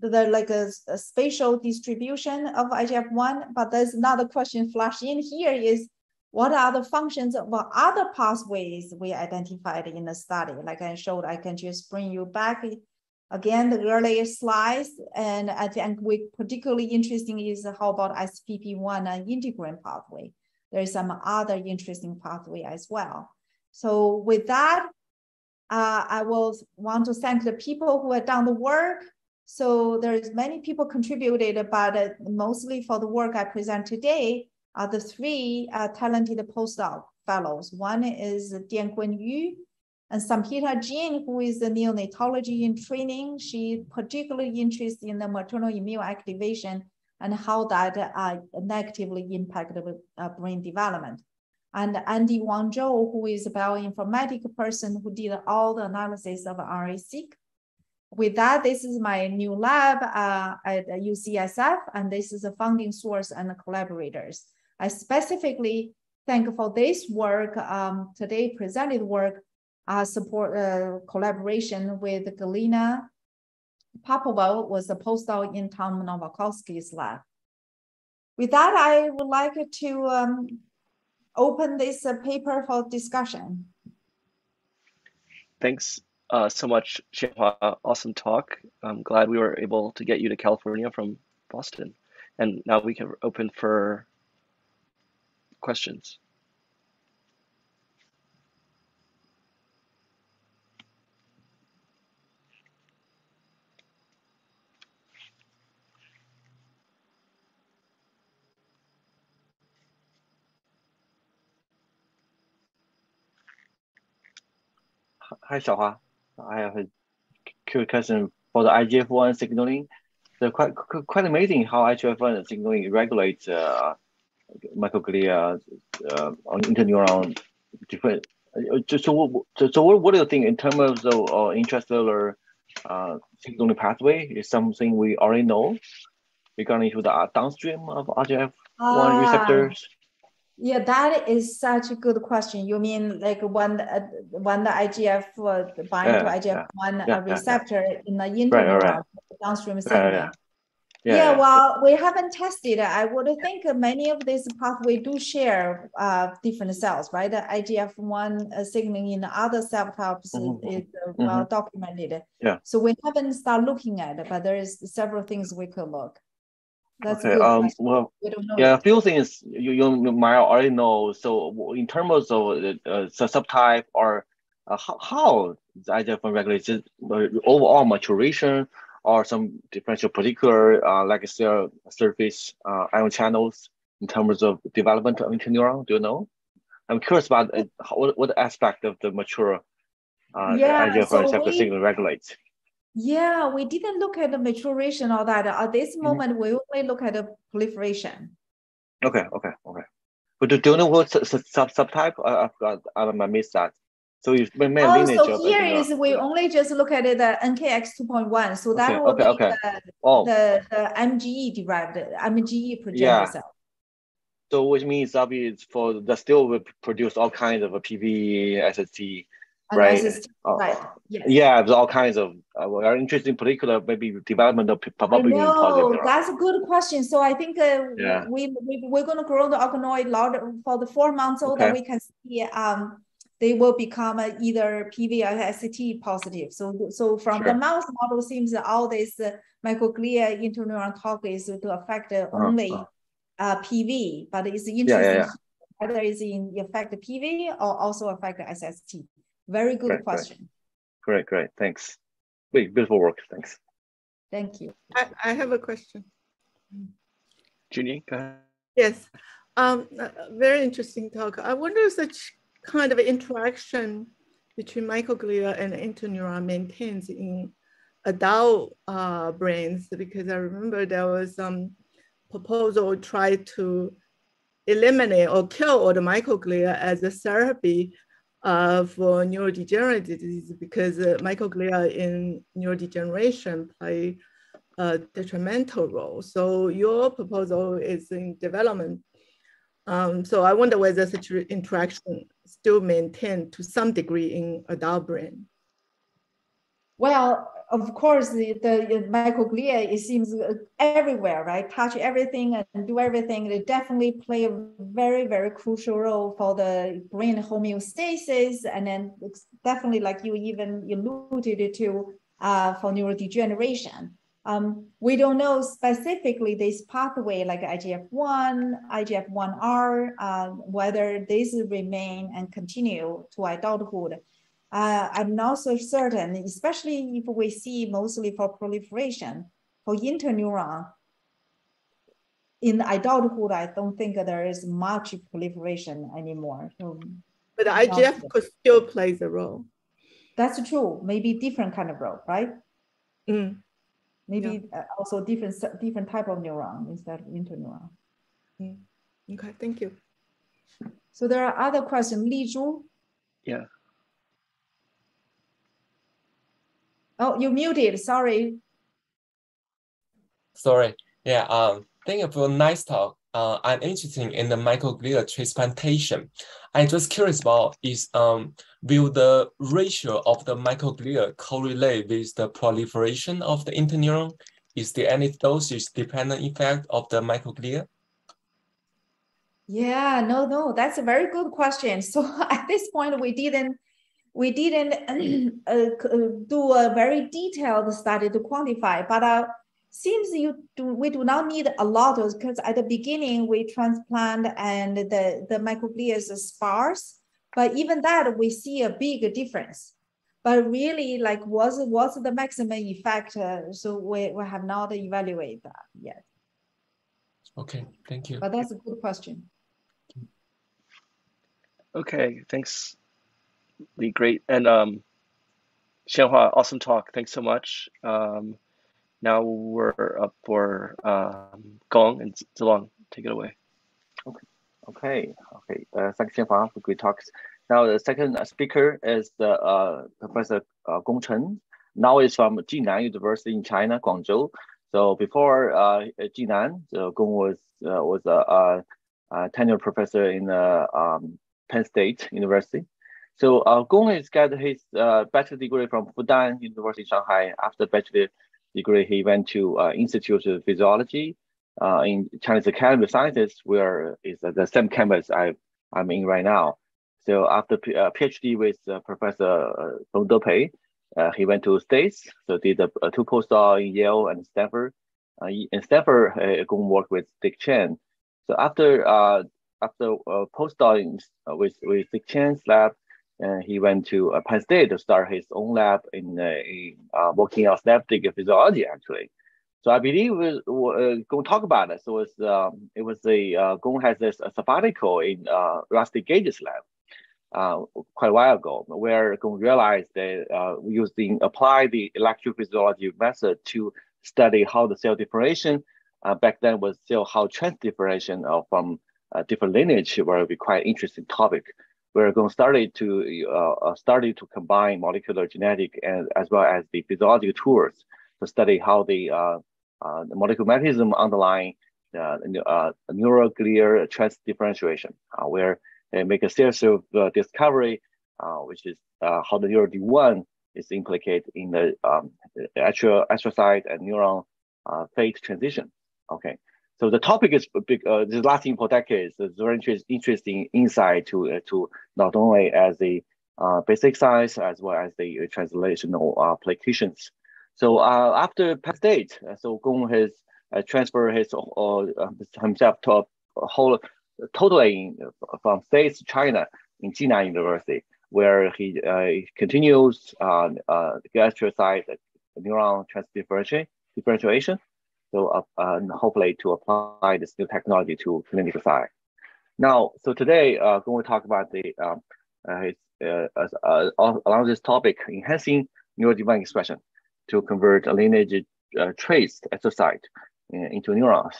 the like a, a, spatial distribution of IGF-1? But there's another question flash in here is what are the functions of other pathways we identified in the study? Like I showed, I can just bring you back again the earlier slides. And I think we particularly interesting is how about SPP1 and integrin pathway there's some other interesting pathway as well. So with that, uh, I will want to thank the people who have done the work. So there's many people contributed, but uh, mostly for the work I present today are the three uh, talented postdoc fellows. One is Diangun Yu and Samhita Jain, who is a neonatology in training. She particularly interested in the maternal immune activation and how that uh, negatively impacted uh, brain development. And Andy Wang Zhou, who is a bioinformatic person who did all the analysis of RNA-seq. With that, this is my new lab uh, at UCSF, and this is a funding source and collaborators. I specifically thank for this work, um, today presented work, uh, support uh, collaboration with Galina Popova was a postdoc in Tom Nowakowski's lab. With that, I would like to um, open this uh, paper for discussion. Thanks uh, so much, Xianhua. Awesome talk. I'm glad we were able to get you to California from Boston. And now we can open for questions. hi Xiaohua. I have a quick question for the IGF-1 signaling. They're quite quite amazing how IGF-1 signaling regulates uh, microglia uh, on interneuron different. Uh, so, so, so what, what do you think in terms of the uh, intracellular uh, signaling pathway is something we already know regarding to the downstream of IGF-1 ah. receptors? Yeah, that is such a good question. You mean like when the, uh, when the IGF uh, bind Yeah, to IGF yeah, one yeah, yeah. receptor in the right, right. downstream Yeah, segment. yeah. Yeah, Yeah, yeah. well, we haven't tested. I would think many of these pathway do share uh, different cells, right? The IGF-1 uh, signaling in other cell types is- Mhm, is uh, well documented. Yeah. So we haven't started looking at it, but there is several things we could look. That's Okay. Um. Well, We. Yeah, a few things you, you might already know. So in terms of the uh, subtype or uh, how, how the IGF-1 regulates it, uh, overall maturation or some differential particular uh, like cell surface uh, ion channels in terms of development of interneuron, do you know? I'm curious about uh, how, what, what aspect of the mature uh, Yeah, IGF-1 so receptor we- signal regulates. Yeah, we didn't look at the maturation or that. At this Mm-hmm. moment, we only look at the proliferation. Okay, okay, okay. But do, do you know what sub, sub subtype? I, I forgot. I, I missed that. So you may may Oh, so here is we only just look at the NKX two point one, so that Okay, will okay, be okay. the, Oh, the, the MGE derived, MGE progenitor Yeah. cell. so which means that is for the still will produce all kinds of a PV, SST, right? Uh, right, yes. Yeah, there's all kinds of. Uh, we are interested in particular maybe development of probably neuron. that's a good question. So I think uh, Yeah. we, we, we're gonna grow the organoid lot for the four months old that Okay. we can see, um, they will become uh, either PV or ST positive. So, so from the mouse model seems that all this uh, microglia interneuron talk is to affect uh, Uh-huh, only uh, PV, but it's yeah, interesting yeah. whether it's in affect PV or also affect SST. Very good Great, great. question. Great, great. Thanks. Wait, beautiful work. Thanks. Thank you. I, I have a question. Junie, go ahead. Yes, um, a- a very interesting talk. I wonder if such kind of interaction between microglia and interneuron maintains in adult uh, brains because I remember there was some proposal tried to eliminate or kill all the microglia as a therapy uh, for neurodegenerative disease because uh, microglia in neurodegeneration play a detrimental role. So your proposal is in development. Um, so I wonder whether such interaction still maintained to some degree in adult brain. Well, of course, the, the microglia, it seems uh, everywhere, right? Touch everything and do everything. They definitely play a very, very crucial role for the brain homeostasis. And then it's definitely like you even alluded to uh, for neurodegeneration. Um, we don't know specifically this pathway like IGF-1, IGF-1R, uh, whether this remain and continue to adulthood. Uh, I'm not so certain, especially if we see mostly for proliferation, for interneuron. In adulthood, I don't think there is much proliferation anymore. So But the IGF could still plays a role. that's true. Maybe different kind of role, right? Mm. Maybe uh, also different different type of neuron instead of interneuron. Okay, thank you. So there are other questions. Li Zhu. Yeah. Oh, you muted. Sorry. Sorry. Yeah. Um. Thank you for a nice talk. Uh, I'm interested in the microglia transplantation. I'm just curious about is um will the ratio of the microglia correlate with the proliferation of the interneuron? Is there any dosage dependent effect of the microglia? Yeah, no, no, that's a very good question. So at this point, we didn't, we didn't uh, uh, do a very detailed study to quantify, but uh, seems you do, we do not need a lot of, because at the beginning we transplant and the, the microglia is sparse, but even that we see a big difference. But really, like, what's, what's the maximum effect? Uh, so we, we have not evaluated that yet, Okay, thank you. but that's a good question. Okay, thanks, Great. And um, Xianhua, awesome talk. Thanks so much. Um, now we're up for um, Gong and Zilong. Take it away. Okay, okay, okay. Uh, thanks, Xianhua, for great talks. Now the second speaker is the uh, Professor uh, Gong Chen. Now he's from Jinan University in China, Guangzhou. So before uh, Jinan, so Gong was uh, was a, a, a tenured professor in uh, um, Penn State University. So uh, Gong has got his uh, bachelor degree from Fudan University, Shanghai. After bachelor degree, he went to uh, Institute of Physiology uh, in Chinese Academy of Sciences, where is the same campus I, I'm in right now. So after P uh, PhD with uh, Professor Dong Depei, he went to States, so did a, a two postdoc in Yale and Stanford. in Stanford, uh, Gong worked with Dick Chen. So after after postdoc with, with Dick Chen's lab, and he went to uh, Penn State to start his own lab in, uh, in uh, working on synaptic physiology, actually. So I believe we're, going to talk about it. So it's, um, it was a, uh, Gong has this a sabbatical in uh, Rusty Gage's lab uh, quite a while ago, where Gong realized that using, apply the electrophysiology method to study how the cell differentiation back then was still how trans differentiation from different lineage were quite interesting topic we're going to start to uh, uh, started to combine molecular genetic and as well as the physiological tools to study how the, uh, uh, the molecular mechanism underlying the uh, neuroglial trans differentiation, uh, where they make a series of uh, discovery, which is how the neural D1 is implicated in the um, actual astrocyte and neuron fate transition. Okay, so the topic is big, uh, this lasting for decades. It's very interesting insight to uh, to not only as the uh, basic science as well as the translational applications. So uh, after State, uh, so Gong has uh, transferred his himself to a whole totally from states to China in Jinan University, where he continues uh, uh, gastrocyte neuron differentiation so uh, and hopefully to apply this new technology to clinical side. Now, so today uh, going to talk about the um, uh, uh, uh, along this topic, enhancing neurodivine expression to convert a lineage uh, trace astrocyte into neurons.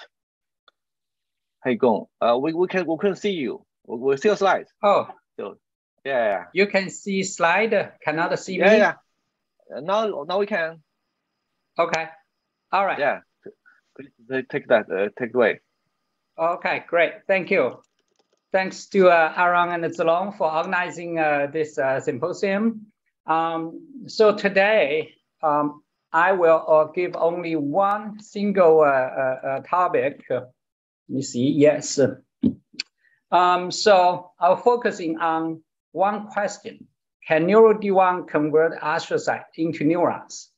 Hey, Gong, uh, we, we can we couldn't see you. We, we see your slides. Oh, so yeah, you can see slide, cannot see yeah, me. Yeah, now now we can. Okay, all right. Yeah take that, uh, take it away. Okay, great. Thank you. Thanks to uh, Aaron and Zilong for organizing uh, this uh, symposium. Um, so today, um, I will uh, give only one single uh, topic. Let me see, yes. Um, so I'll focusing on one question. Can neural D1 convert astrocyte into neurons?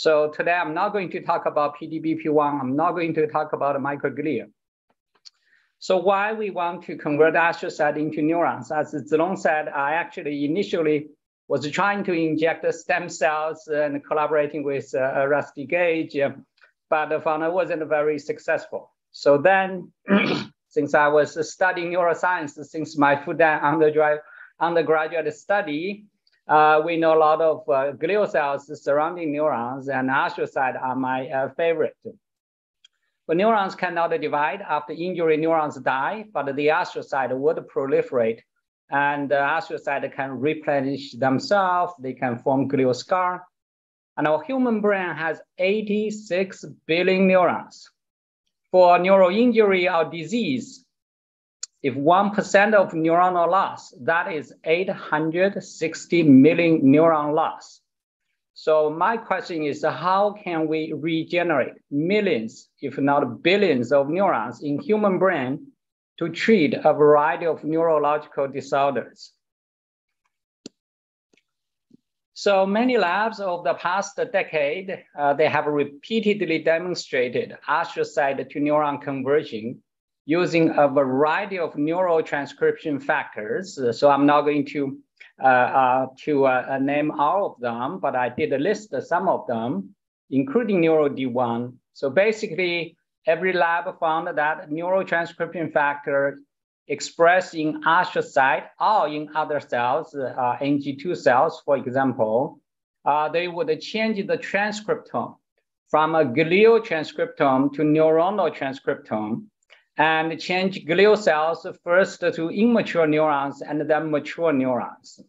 So today I'm not going to talk about PDBP1. I'm not going to talk about microglia. So why we want to convert astrocyte into neurons? As Zilong said, I actually initially was trying to inject stem cells and collaborating with uh, Rusty Gage, but found it wasn't very successful. So then, since I was studying neuroscience since my undergraduate, undergraduate study, uh, we know a lot of uh, glial cells surrounding neurons and astrocytes are my uh, favorite. But neurons cannot divide after injury, neurons die, but the astrocyte would proliferate and the astrocyte can replenish themselves. They can form glial scar. And our human brain has 86 billion neurons. For neural injury or disease, if 1% of neuronal loss, that is 860 million neuron loss. So my question is how can we regenerate millions, if not billions of neurons in human brain to treat a variety of neurological disorders? So many labs of the past decade, uh, they have repeatedly demonstrated astrocyte to neuron conversion using a variety of neurotranscription factors. So I'm not going to uh, uh, to uh, name all of them, but I did list some of them, including NeuroD1. So basically, every lab found that neurotranscription factor expressed in astrocyte or in other cells, uh, NG2 cells, for example, uh, they would change the transcriptome from a glial transcriptome to neuronal transcriptome and change glial cells first to immature neurons and then mature neurons.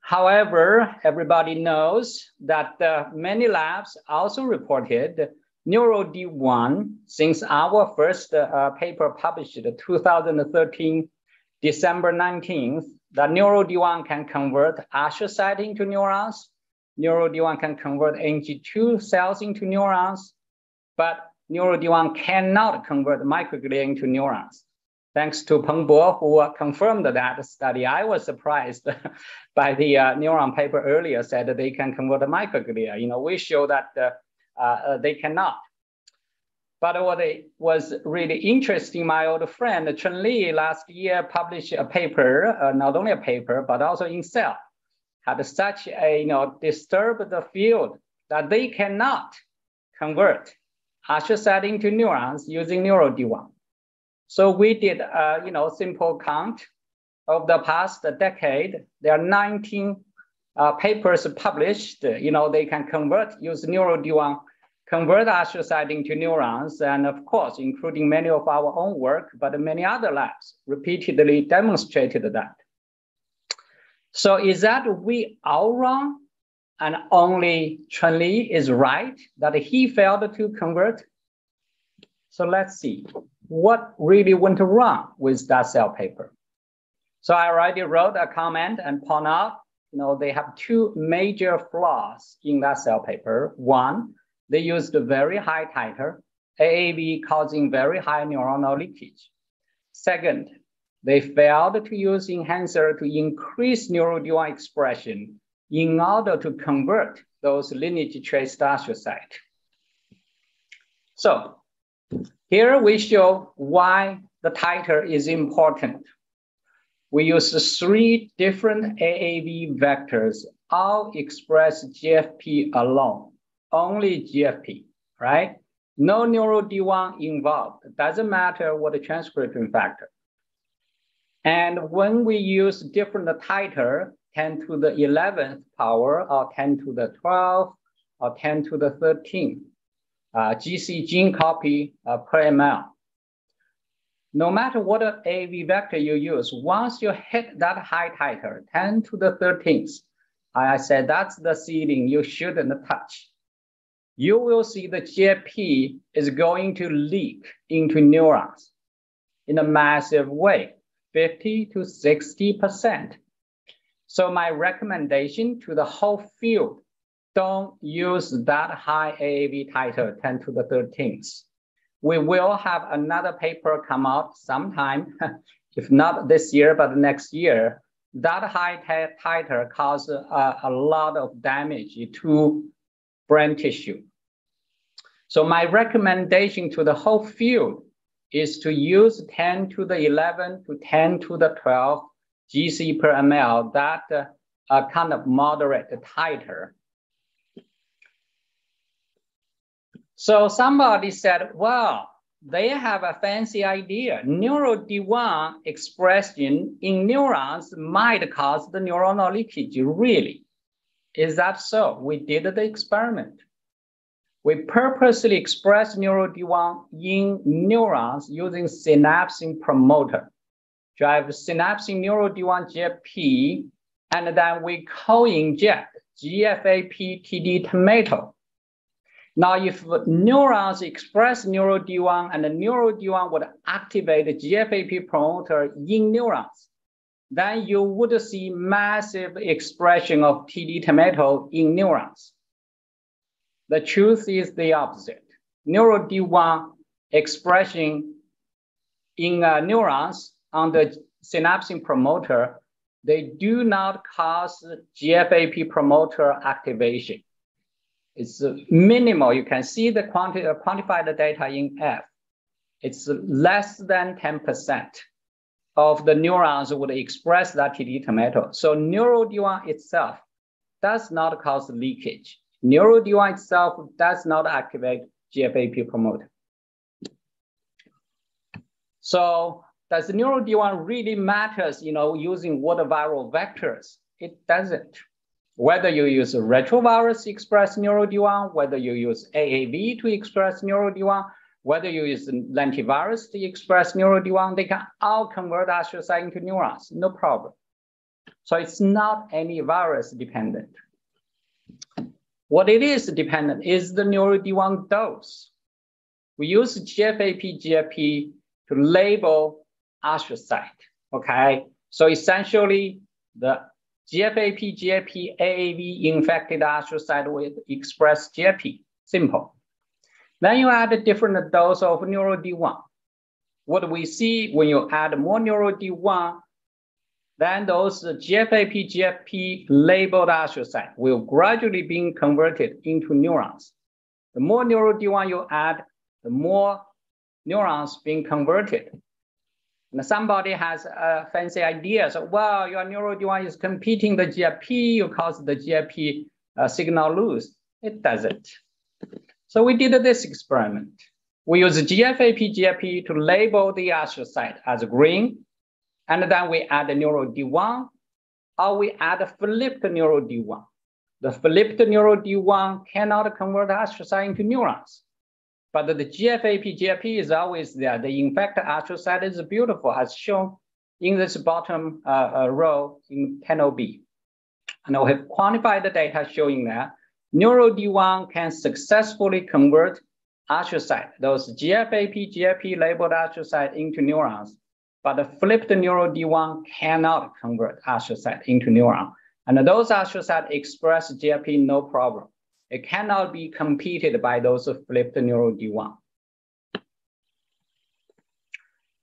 However, everybody knows that uh, many labs also reported NeuroD1 since our first uh, paper published 2013, December 19th, that NeuroD1 can convert astrocyte into neurons. NeuroD1 can convert NG2 cells into neurons, but NeuroD1 cannot convert microglia into neurons. Thanks to Peng Bo, who confirmed that study. I was surprised by the uh, neuron paper earlier said that they can convert microglia. You know, we show that uh, uh, they cannot. But what was really interesting, my old friend Chun Li last year published a paper, uh, not only a paper, but also in Cell, had such a, you know, disturbed the field that they cannot convert astrocyte into neurons using NeuroD1. So we did, a, you know, simple count of the past decade. There are 19 uh, papers published. You know, they can convert, use NeuroD1 convert astrocyte into neurons, and of course, including many of our own work, but many other labs repeatedly demonstrated that. So is that we all wrong and only Chun Li is right that he failed to convert? So let's see what really went wrong with that cell paper. So I already wrote a comment and point out, you know, they have two major flaws in that cell paper. One, they used a very high titer, AAV causing very high neuronal leakage. Second, they failed to use enhancer to increase NeuroD1 expression in order to convert those lineage trace astrocyte. So here we show why the titer is important. We use three different AAV vectors, all express GFP alone only GFP, right? No neural D1 involved. Doesn't matter what the transcription factor. And when we use different titer, 10 to the 11th power or 10 to the 12th or 10 to the 13th, uh, GC gene copy uh, per ml. No matter what AAV vector you use, once you hit that high titer, 10 to the 13th, I said that's the ceiling you shouldn't touch you will see the GFP is going to leak into neurons in a massive way, 50 to 60%. So my recommendation to the whole field, don't use that high AAV titer 10 to the 13th. We will have another paper come out sometime, if not this year, but next year. That high titer causes a, a lot of damage to brain tissue. So my recommendation to the whole field is to use 10 to the 11 to 10 to the 12 GC per ml, that uh, kind of moderate titer. So somebody said, well, they have a fancy idea. NeuroD1 expression in neurons might cause the neuronal leakage, really. Is that so? We did the experiment. We purposely express NeuroD1 in neurons using synapsin promoter. Drive synapsin NeuroD1 GFP, and then we co-inject GFAP TD tomato. Now, if neurons express NeuroD1 and the NeuroD1 would activate the GFAP promoter in neurons, then you would see massive expression of TD tomato in neurons. The truth is the opposite. NeuroD1 expression in uh, neurons on the synapsin promoter, they do not cause GFAP promoter activation. It's minimal. You can see the quanti uh, quantified data in F. It's less than 10% of the neurons would express that TD tomato. So NeuroD1 itself does not cause leakage. NeuroD1 itself does not activate GFAP promoter. So does NeuroD1 really matters, you know, using what viral vectors? It doesn't. whether you use retrovirus to express NeuroD1, whether you use AAV to express NeuroD1, whether you use lentivirus to express NeuroD1, they can all convert astrocyte into neurons, no problem. So it's not any virus dependent. What it is dependent is the NeuroD1 dose. We use GFAP, GFP to label astrocyte, okay? So essentially the GFAP, GFP, AAV infected astrocyte will express GFP, simple. Then you add a different dose of NeuroD1. What we see when you add more NeuroD1, then those GFAP, GFP labeled astrocyte will gradually be converted into neurons. The more NeuroD1 you add, the more neurons being converted. And somebody has a fancy idea. So, well, your NeuroD1 is competing the GFP, you cause the GFP uh, signal lose. It doesn't. So we did this experiment. We use GFAP, GFP to label the astrocyte as green, and then we add the NeuroD1, or we add a flipped NeuroD1. The flipped NeuroD1 cannot convert astrocyte into neurons. But the GFAP, GFP is always there. The infected astrocyte is beautiful as shown in this bottom uh, uh, row in panel B. And we have quantified the data showing that NeuroD1 can successfully convert astrocyte, those GFAP, GFP labeled astrocyte into neurons, but the flipped NeuroD1 cannot convert astrocyte into neuron. And those astrocytes express GFP no problem. It cannot be competed by those of flipped NeuroD1.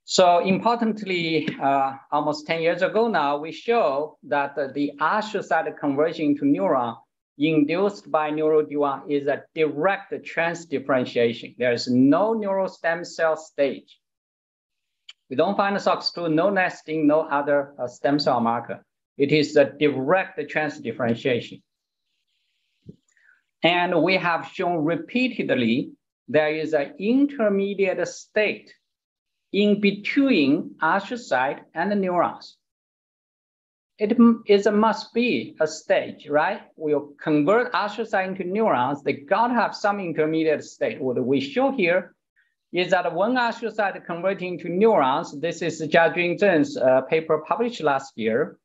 So importantly, uh, almost 10 years ago now, we show that the astrocyte conversion to neuron induced by NeuroD1 is a direct transdifferentiation. There is no neural stem cell stage. We don't find a SOX2, no nesting, no other uh, stem cell marker. It is a direct transdifferentiation. And we have shown repeatedly there is an intermediate state in between astrocyte and the neurons. It is a must be a stage, right? We'll convert astrocyte into neurons. They gotta have some intermediate state. What we show here is that when astrocyte converting to neurons, this is Jiajun Zheng's uh, paper published last year,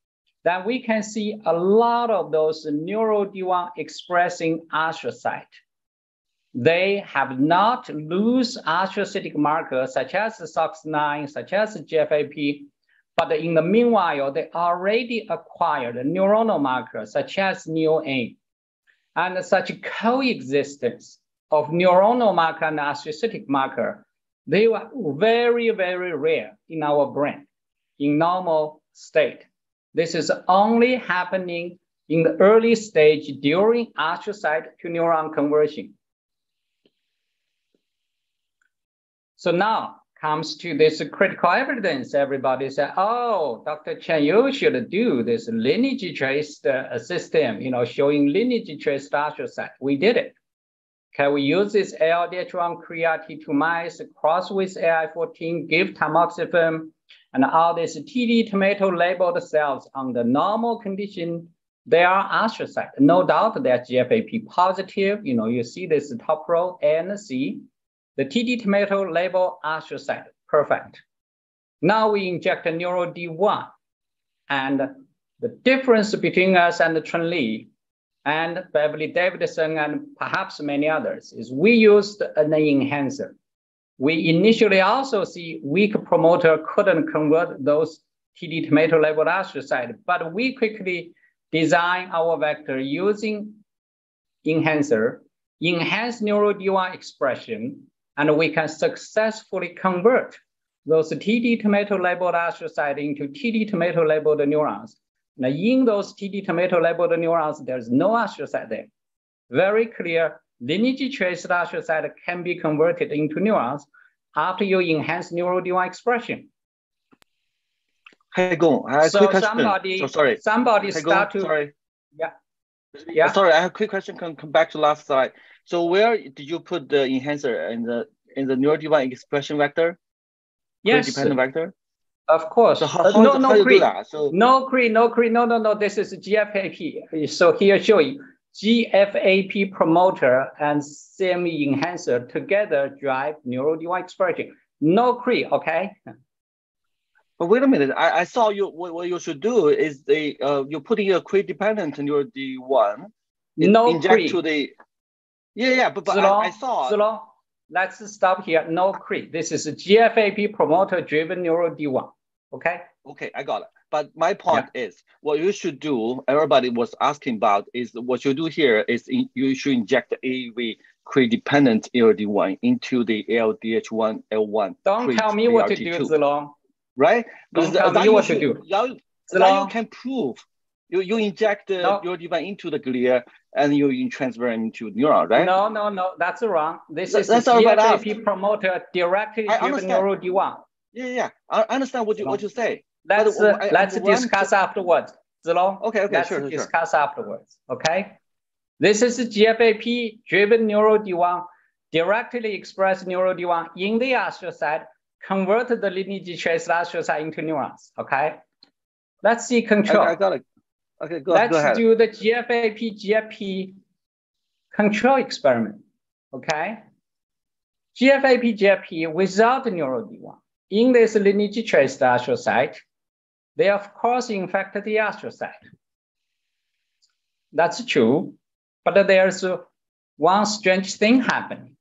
then we can see a lot of those NeuroD1 expressing astrocyte. They have not lose astrocytic markers such as SOX9, such as GFAP, but in the meanwhile, they already acquired neuronal markers such as NEON. And such coexistence of neuronal marker and astrocytic marker, they were very, very rare in our brain in normal state. This is only happening in the early stage during astrocyte to neuron conversion. So now comes to this critical evidence. Everybody said, oh, Dr. Chen, you should do this lineage traced uh, system, you know, showing lineage traced astrocyte. We did it. Can we use this ALDH1 CREAT2 mice cross with AI14, give tamoxifen, and all these TD tomato labeled cells under normal condition, they are astrocyte. No doubt they're GFAP positive. You know, you see this top row A and C. The TD tomato label astrocyte, perfect. Now we inject a NeuroD1 and the difference between us and Chun Li and Beverly Davidson and perhaps many others is we used an enhancer. We initially also see weak promoter couldn't convert those TD tomato labeled astrocyte, but we quickly design our vector using enhancer, enhance NeuroD1 expression, and we can successfully convert those TD tomato labeled astrocyte into TD tomato labeled neurons. Now in those TD tomato labeled neurons, there's no astrocyte there. Very clear lineage trace astrocyte can be converted into neurons after you enhance NeuroD1 expression. Hey, Gong, I have so a quick question. Somebody, so sorry. Somebody hey, start Gong, to, sorry. yeah. Yeah. Sorry, I have a quick question. Come, come back to last slide. So where did you put the enhancer in the in the NeuroD1 expression vector? Yes. Dependent vector. Of course. So how, Uh, how, no, how no Cree. So No Cree, no Cree, no, no, no. This is GFAP. So here show you GFAP promoter and CME enhancer together drive neural D1 expression. No Cree, okay? But wait a minute, I, I saw you. What, what you should do is the uh, you're putting a Cree dependent in your D1. in- No inject Cree. to the. Yeah, yeah, but, but I, Zilong, I saw. Let's stop here. No Cree. This is a GFAP promoter driven neural D1, okay? Okay, I got it. But my point is, what you should do, everybody was asking about, is what you do here is in, you should inject the AAV Cree dependent ALD1 into the ALDH1 L1. Don't tell me what to do, ART2, Zilong. Right? Don't Because tell me you what to do. Now, now you Zilong, can prove. You, you inject the No. your device into the glia and you, you transfer into neuron, right? no, no, no, that's wrong. This is that's a all about us. GFAP promoter directly understand. neural D1. Yeah, yeah. I I understand what you what you say. Let's, uh, I- let's discuss afterwards. Zilong, Okay, okay, let's sure, discuss afterwards, okay? This is GFAP driven neural D1, directly express neural D1 in the astrocyte, convert the lineage trace astrocyte into neurons, okay? Let's see control. I got it. Okay, go, Let's go ahead. do the GFAP GFP control experiment. Okay. GFAP GFP without neural D1 in this lineage traced astrocyte, they of course infect the astrocyte. That's true, but there's one strange thing happening.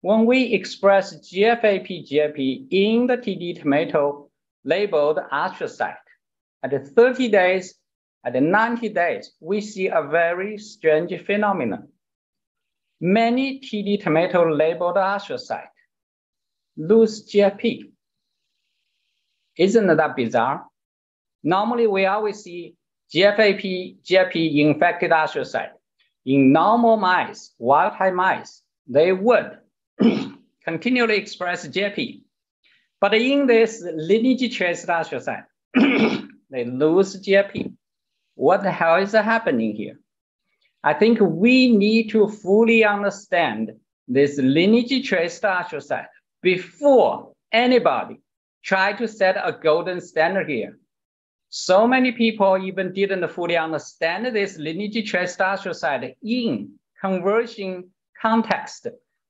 When we express GFAP GFP in the TD tomato labeled astrocyte, at 30 days, at 90 days, we see a very strange phenomenon. Many TD tomato labeled astrocyte lose GFP. Isn't that bizarre? Normally, we always see GFAP, GFP infected astrocyte. In normal mice, wild type mice, they would continually express GFP. But in this lineage traced astrocyte, they lose GFP. What the hell is happening here? I think we need to fully understand this lineage traced astrocyte before anybody try to set a golden standard here. So many people even didn't fully understand this lineage traced astrocyte in conversion context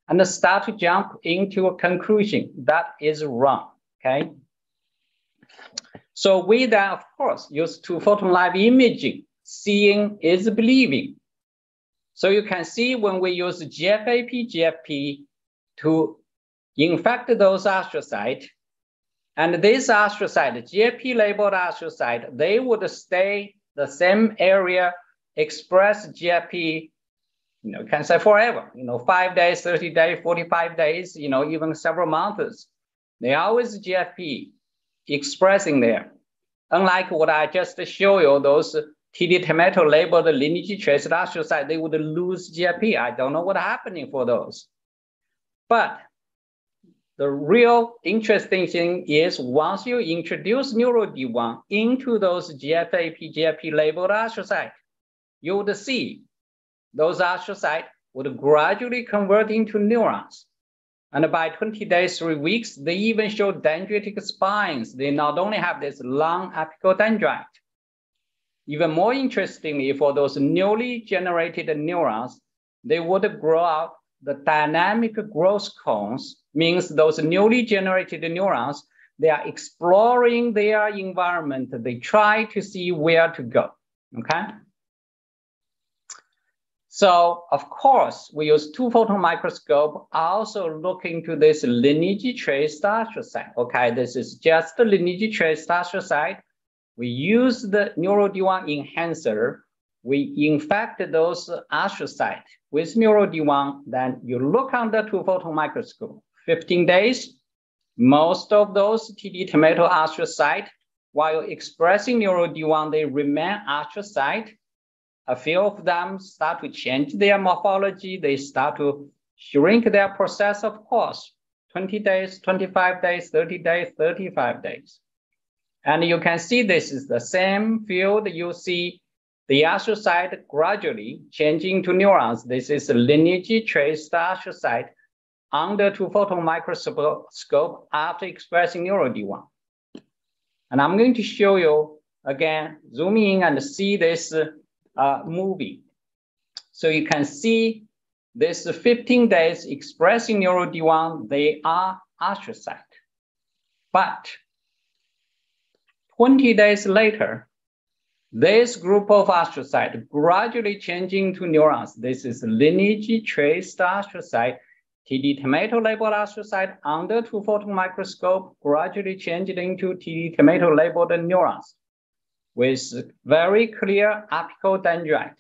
and start to jump into a conclusion that is wrong, okay? So we then, of course, use two photon live imaging. Seeing is believing. So you can see when we use GFAP, GFP to infect those astrocytes, and this astrocyte, GFP labeled astrocyte, they would stay the same area, express GFP, you know, can say forever, you know, five days, 30 days, 45 days, you know, even several months. They always GFP expressing there. Unlike what I just showed you, those TD tomato labeled lineage traced astrocyte, they would lose GFP. I don't know what's happening for those. But the real interesting thing is once you introduce NeuroD1 into those GFAP, GFP labeled astrocyte, you would see those astrocytes would gradually convert into neurons. And by 20 days, three weeks, they even show dendritic spines. They not only have this long apical dendrite, even more interestingly, for those newly generated neurons, they would grow out the dynamic growth cones, means those newly generated neurons, they are exploring their environment. They try to see where to go, okay? So of course, we use two photon microscope, also look into this lineage trace astrocyte. Okay, this is just the lineage trace astrocyte. We use the NeuroD1 enhancer. We infect those astrocytes with NeuroD1. Then you look under two photon microscope. 15 days, most of those TD tomato astrocyte, while expressing NeuroD1, they remain astrocyte a few of them start to change their morphology. They start to shrink their process, of course, 20 days, 25 days, 30 days, 35 days. And you can see this is the same field. You see the astrocyte gradually changing to neurons. This is a lineage traced astrocyte under two photon microscope after expressing NeuroD1. And I'm going to show you again, zoom in and see this uh, movie. So you can see this 15 days expressing NeuroD1, they are astrocyte. But 20 days later, this group of astrocytes gradually changing to neurons. This is lineage traced astrocyte, TD tomato labeled astrocyte under two photon microscope gradually changed into TD tomato labeled neurons with very clear apical dendrite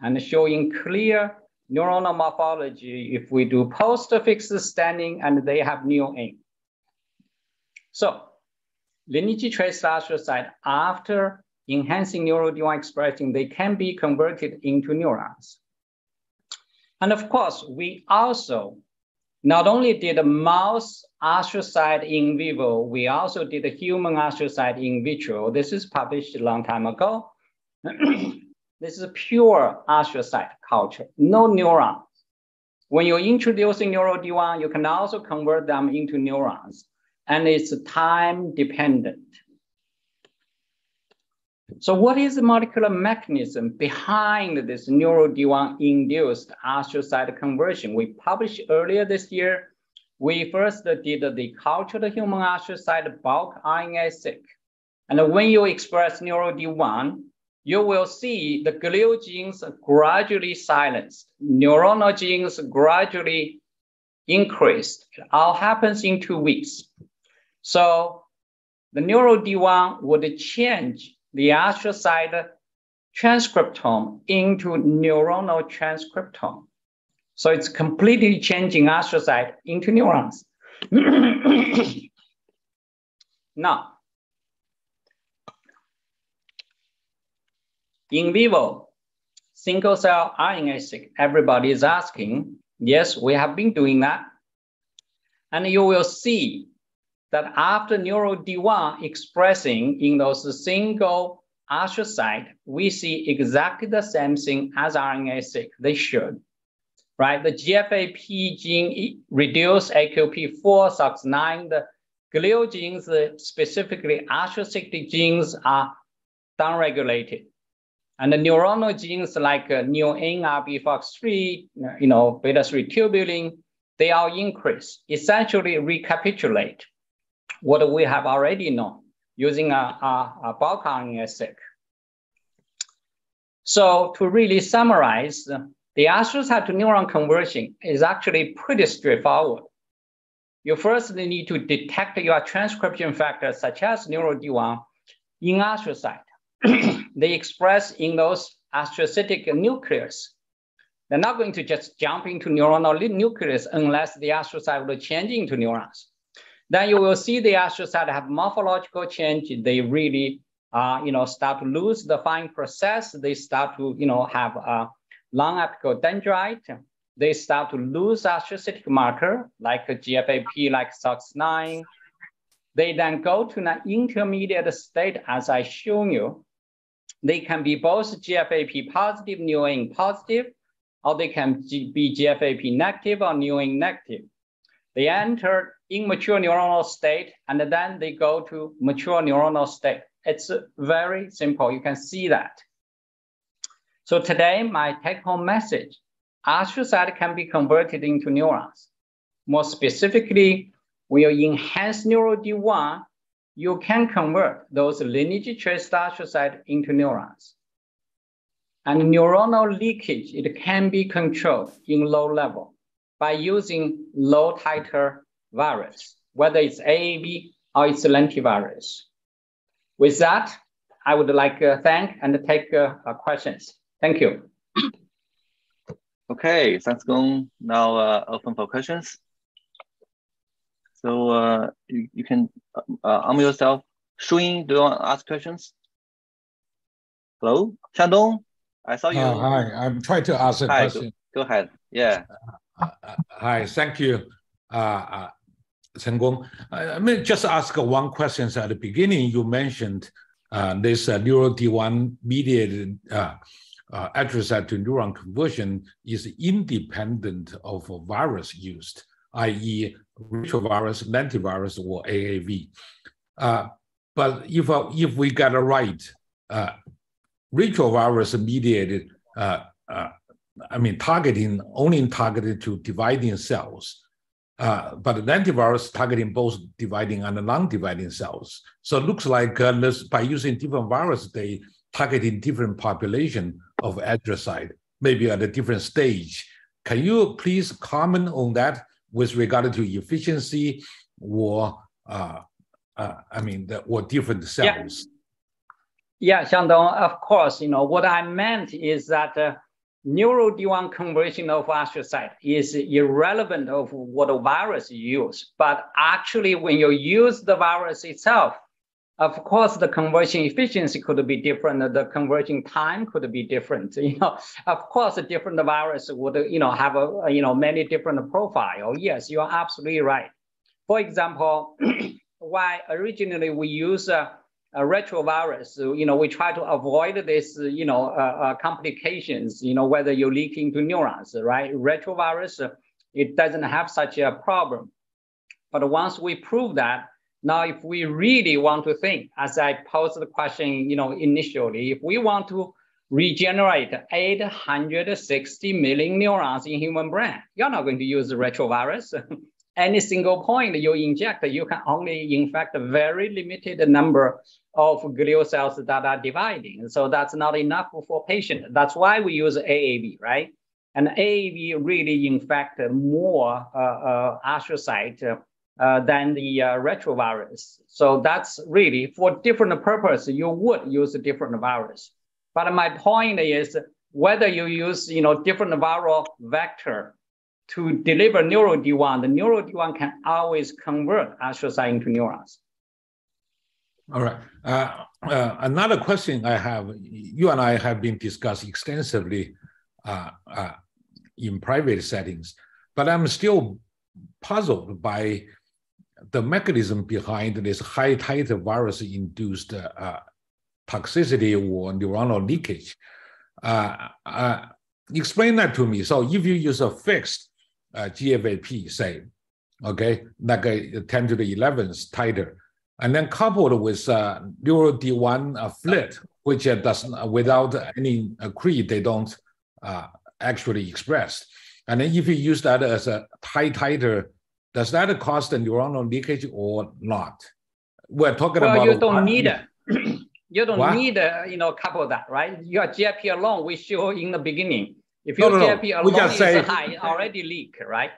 and showing clear neuronal morphology if we do post-fixed staining and they have neo-aim. So lineage trace astrocyte after enhancing NeuroD1 expression, they can be converted into neurons. And of course, we also not only did mouse astrocyte in vivo, we also did human astrocyte in vitro. This is published a long time ago. this is a pure astrocyte culture, no neurons. When you're introducing NeuroD1, you can also convert them into neurons, and it's time dependent. So what is the molecular mechanism behind this NeuroD1-induced astrocyte conversion? We published earlier this year. We first did the cultured human astrocyte bulk RNA-seq. And when you express NeuroD1, you will see the glial genes gradually silenced, neuronal genes gradually increased. It all happens in two weeks. So the NeuroD1 would change the astrocyte transcriptome into neuronal transcriptome. So it's completely changing astrocyte into neurons. now, in vivo, single cell RNA-seq, everybody is asking, yes, we have been doing that. And you will see that after neural D1 expressing in those single astrocyte, we see exactly the same thing as RNA-seq. They should, right? The GFAP gene reduce AQP4, SOX9, the glial genes, specifically astrocytic genes are downregulated. And the neuronal genes like uh, NeoNRB-FOX3, you know, beta-3 tubulin, they all increase, essentially recapitulate what we have already known using a, a, a bulk RNA-seq. So to really summarize, the astrocyte to neuron conversion is actually pretty straightforward. You first need to detect your transcription factors such as NeuroD1 in astrocyte. they express in those astrocytic nucleus. They're not going to just jump into neuronal nucleus unless the astrocyte will change into neurons. Then you will see the astrocyte have morphological change. They really, uh, you know, start to lose the fine process. They start to, you know, have a long apical dendrite. They start to lose astrocytic marker like GFAP, like SOX9. They then go to an intermediate state, as I shown you. They can be both GFAP positive, NeuroAIM positive, or they can be GFAP negative or NeuroAIM negative. They enter immature neuronal state, and then they go to mature neuronal state. It's very simple. You can see that. So today, my take-home message, astrocyte can be converted into neurons. More specifically, when you enhance NeuroD1, you can convert those lineage trace astrocyte into neurons. And neuronal leakage, it can be controlled in low level by using low titer virus, whether it's AAV or it's lentivirus. With that, I would like to thank and take uh, questions. Thank you. Okay, thanks, Gong. Now uh, open for questions. So uh, you, you can uh, unmute yourself. Shuyin, do you want to ask questions? Hello, Shandong, I saw you. Uh, hi, I'm trying to ask a hi, question. Go, go ahead. Yeah. Uh, hi, thank you. Uh, Chen Gong. I mean, just ask one question. At the beginning, you mentioned uh, this uh, NeuroD1 mediated uh, uh, to neuron conversion is independent of a virus used, i.e., retrovirus, lentivirus, or AAV. Uh, but if uh, if we got it right, uh, retrovirus mediated, uh, uh, I mean, targeting only targeted to dividing cells, uh, but the antivirus targeting both dividing and non-dividing cells. So it looks like uh, this, by using different virus, they targeting different population of astrocyte, maybe at a different stage. Can you please comment on that with regard to efficiency or, uh, uh, I mean, the, or different cells? Yeah, yeah Xiangdong, of course, you know, what I meant is that uh, neural D1 conversion of astrocyte is irrelevant of what a virus you use. But actually, when you use the virus itself, of course, the conversion efficiency could be different. The conversion time could be different. You know, of course, a different virus would, you know, have a, you know, many different profile. Yes, you are absolutely right. For example, why originally we use a, a retrovirus, you know, we try to avoid this, you know, uh, uh, complications, you know, whether you leak into neurons, right? Retrovirus, it doesn't have such a problem. But once we prove that, now, if we really want to think, as I posed the question, you know, initially, if we want to regenerate 860 million neurons in human brain, you're not going to use retrovirus. Any single point you inject, you can only infect a very limited number of glial cells that are dividing. So that's not enough for patient. That's why we use AAV, right? And AAV really infect more uh, uh, astrocyte uh, than the uh, retrovirus. So that's really for different purpose, you would use a different virus. But my point is whether you use you know, different viral vector to deliver neural D1, the neural D1 can always convert astrocyte into neurons. All right. Uh, uh, another question I have, you and I have been discussed extensively uh, uh in private settings, but I'm still puzzled by the mechanism behind this high titer virus induced uh, toxicity or neuronal leakage. Uh, explain that to me. So if you use a fixed GFAP, say, okay, like a 10 to the 11th titer, and then coupled with uh, neural D1 uh, flit, which uh, does without any uh, creed, they don't uh, actually express. And then if you use that as a high titer does that cause the neuronal leakage or not? We're talking well, about. you don't need it. you don't what? need, uh, you know, couple that, right? Your GFP alone, we show in the beginning. If your no, no, no. alone is say, high, already leak, right?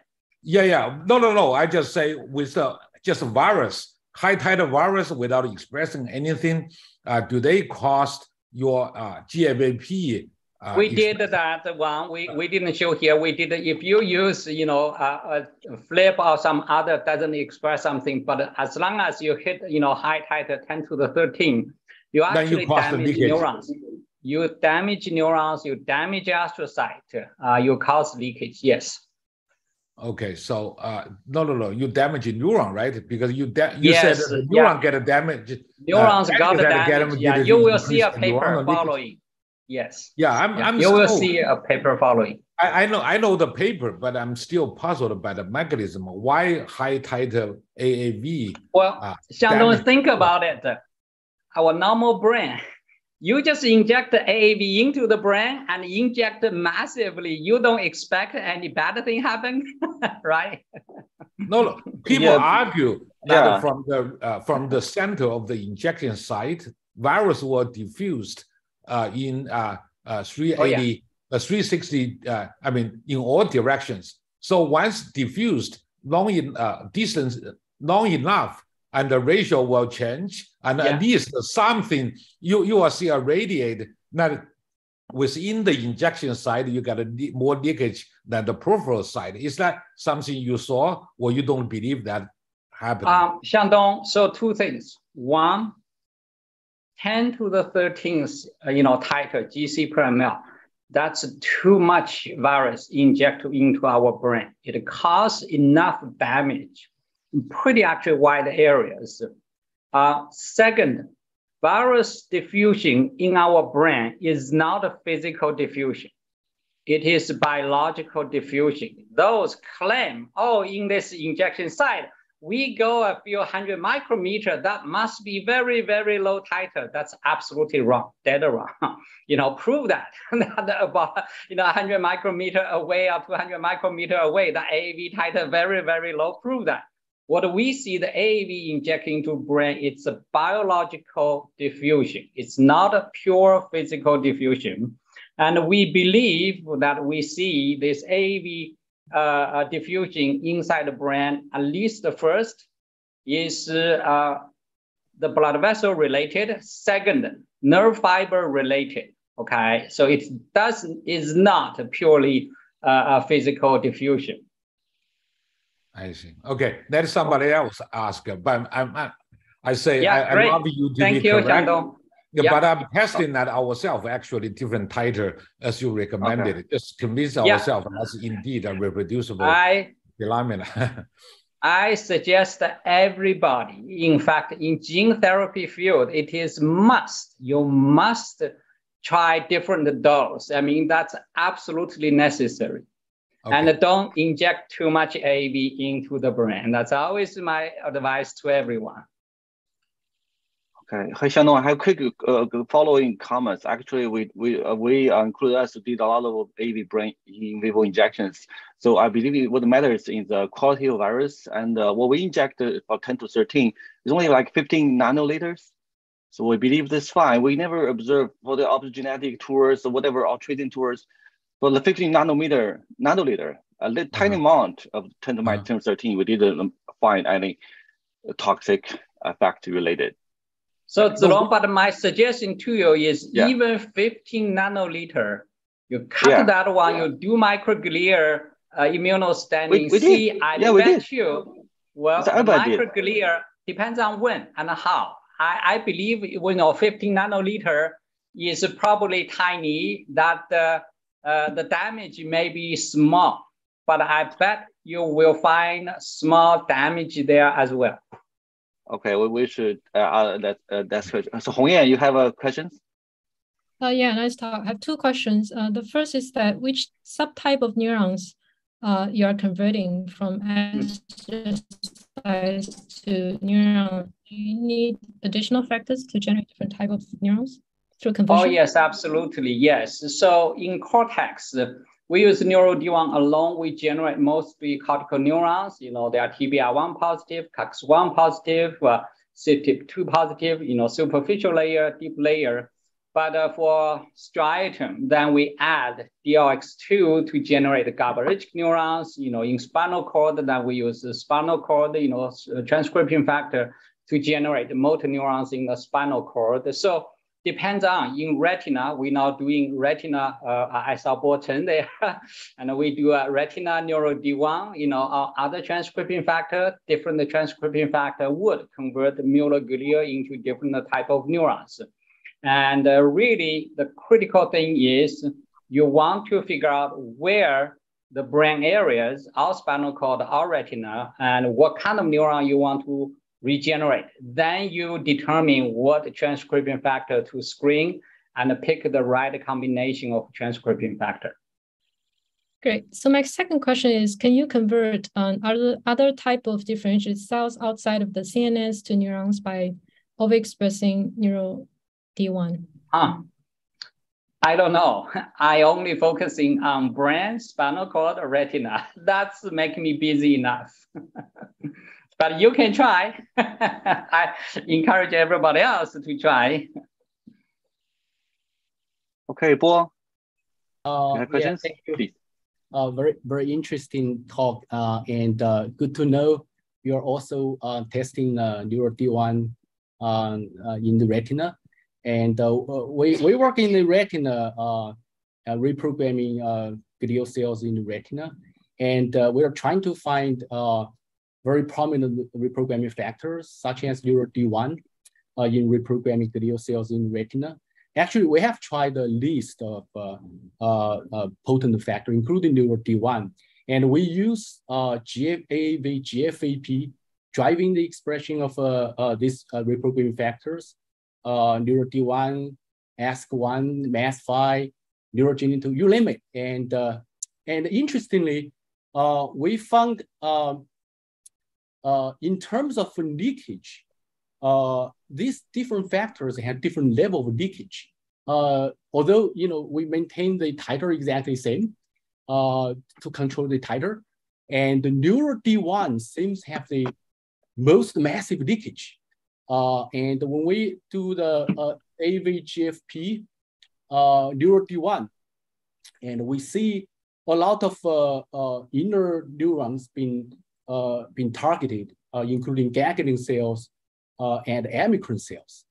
Yeah, yeah. No, no, no. I just say with uh, just a virus, high titer virus without expressing anything, uh, do they cause your uh, GFAP uh, we did that one. We, we didn't show here. We did if you use you know a, a flip or some other doesn't express something, but as long as you hit you know high titer 10 to the 13, you actually you damage neurons. You damage neurons. You damage astrocyte. Uh, you cause leakage. Yes. Okay, so uh, no, no, no. You damage a neuron, right? Because you you yes, said the neuron yeah. get a damage. Neurons uh, got the damage. Yeah, you will see a paper following. Yes. Yeah, I'm. Yeah. I'm you will see a paper following. I, I, know. I know the paper, but I'm still puzzled by the mechanism. Why high titer AAV? Well, uh, Xiangdong, think about it. Our normal brain, you just inject the AAV into the brain and inject massively. You don't expect any bad thing happen, right? No, no. People yeah. argue that yeah. from the uh, from the center of the injection site, virus were diffused uh, in uh, uh, 380, oh, yeah. uh, 360, uh, I mean, in all directions. So once diffused long in uh, distance long enough, and the ratio will change, and yeah. at least something you you will see a radiate that within the injection side you got a more leakage than the peripheral side. Is that something you saw, or you don't believe that happened? Um, Xiangdong, so two things. One, 10 to the 13th, uh, you know, titer GC per ml. That's too much virus injected into our brain. It causes enough damage pretty actually wide areas. Uh, second, virus diffusion in our brain is not a physical diffusion. It is biological diffusion. Those claim, oh, in this injection site, we go a few hundred micrometer, that must be very, very low titer. That's absolutely wrong, dead wrong. you know, prove that, that about, you know, 100 micrometer away or 200 micrometer away, the AAV titer very, very low, prove that. What we see the AAV injecting into brain, it's a biological diffusion. It's not a pure physical diffusion. And we believe that we see this AAV uh, uh, diffusion inside the brain, at least the first is uh, the blood vessel related. Second, nerve fiber related. Okay, so it does is not purely uh, a physical diffusion. I see. Okay, is somebody else ask, but I'm, I'm I say yeah, I, I love you to Thank be you, correct. Yeah, but I'm testing that ourselves, actually, different titer as you recommended. Just convince Yeah. ourselves that's indeed a reproducible I phenomenon. I suggest that everybody, in fact, in gene therapy field, it is must, you must try different dose. I mean, that's absolutely necessary. And don't inject too much AV into the brain. That's always my advice to everyone. Okay, Hey Shannon, I have quick uh, following comments. Actually, we we uh, we uh, include us did a lot of AV brain in vivo injections. So I believe what matters is the quality of virus and uh, what we inject for 10 to 13 is only like 15 nanoliters. So we believe this fine. We never observe for the optogenetic tours or whatever or treating tours for the 15 nanometer nanoliter, a little tiny amount of 10 to my 10 to 13, we didn't find any toxic effect related. So Zilong, but my suggestion to you is Yeah. even 15 nanoliter, you cut Yeah. that one, you do microglia uh, immunostaining. We- we did. See, I Yeah, we bet did. you, well, So the everybody did. microglia depends on when and how. I, I believe you know 15 nanoliter is probably tiny. That uh, uh, the damage may be small, but I bet you will find small damage there as well. Okay, we, we should, uh, uh, that, uh, that's good. So Hongyan, you have a question? Uh, yeah, nice talk. I have two questions. Uh, the first is that which subtype of neurons uh, you are converting from astrocytes to neuron? Do you need additional factors to generate different type of neurons through Oh, yes, absolutely. Yes. So in cortex, we use neural D1 alone. We generate mostly cortical neurons. You know, they are TBR1 positive, COX1 positive, uh, CTIP2 positive, you know, superficial layer, deep layer. But uh, for striatum, then we add DLX2 to generate the GABAergic neurons. You know, in spinal cord, then we use the spinal cord, you know, transcription factor to generate the motor neurons in the spinal cord. So depends on in retina, we're now doing retina, uh, I saw Bolton there, and we do a retina neuro D1, you know, uh, other transcription factor, different transcription factor would convert the Mueller glia into different type of neurons. And uh, really, the critical thing is you want to figure out where the brain areas, our spinal cord, our retina, and what kind of neuron you want to regenerate. Then you determine what transcription factor to screen and pick the right combination of transcription factor. Great. So my second question is, can you convert um, other, other type of differentiated cells outside of the CNS to neurons by overexpressing neural D1? Huh. I don't know. I only focusing on brain, spinal cord, retina. That's making me busy enough. but you can try. I encourage everybody else to try. Okay, Bo, Uh, you have yeah, questions? thank you. Please. Uh, very, very interesting talk uh, and uh, good to know you're also uh, testing uh, Neuro D1 um, uh, in the retina. And uh, we, we work in the retina, uh, uh, reprogramming uh, glial cells in the retina. And uh, we're trying to find uh, very prominent reprogramming factors such as Neuro D1 uh, in reprogramming glial cells in retina. Actually, we have tried a list of uh, uh, uh, potent factor, including Neuro D1, and we use uh, GFAV, GFAP, driving the expression of uh, these reprogramming factors, uh, Neuro D1, ASK1, MAS5, Neurogenital, you name it. And, and interestingly, we found um, uh, in terms of leakage, uh, these different factors have different level of leakage. Uh, although you know we maintain the titer exactly same uh, to control the titer, and the neural D1 seems to have the most massive leakage. Uh, and when we do the uh, AVGFP uh, neural D1, and we see a lot of inner neurons being, uh, being targeted, uh, including ganglion cells uh, and amacrine cells.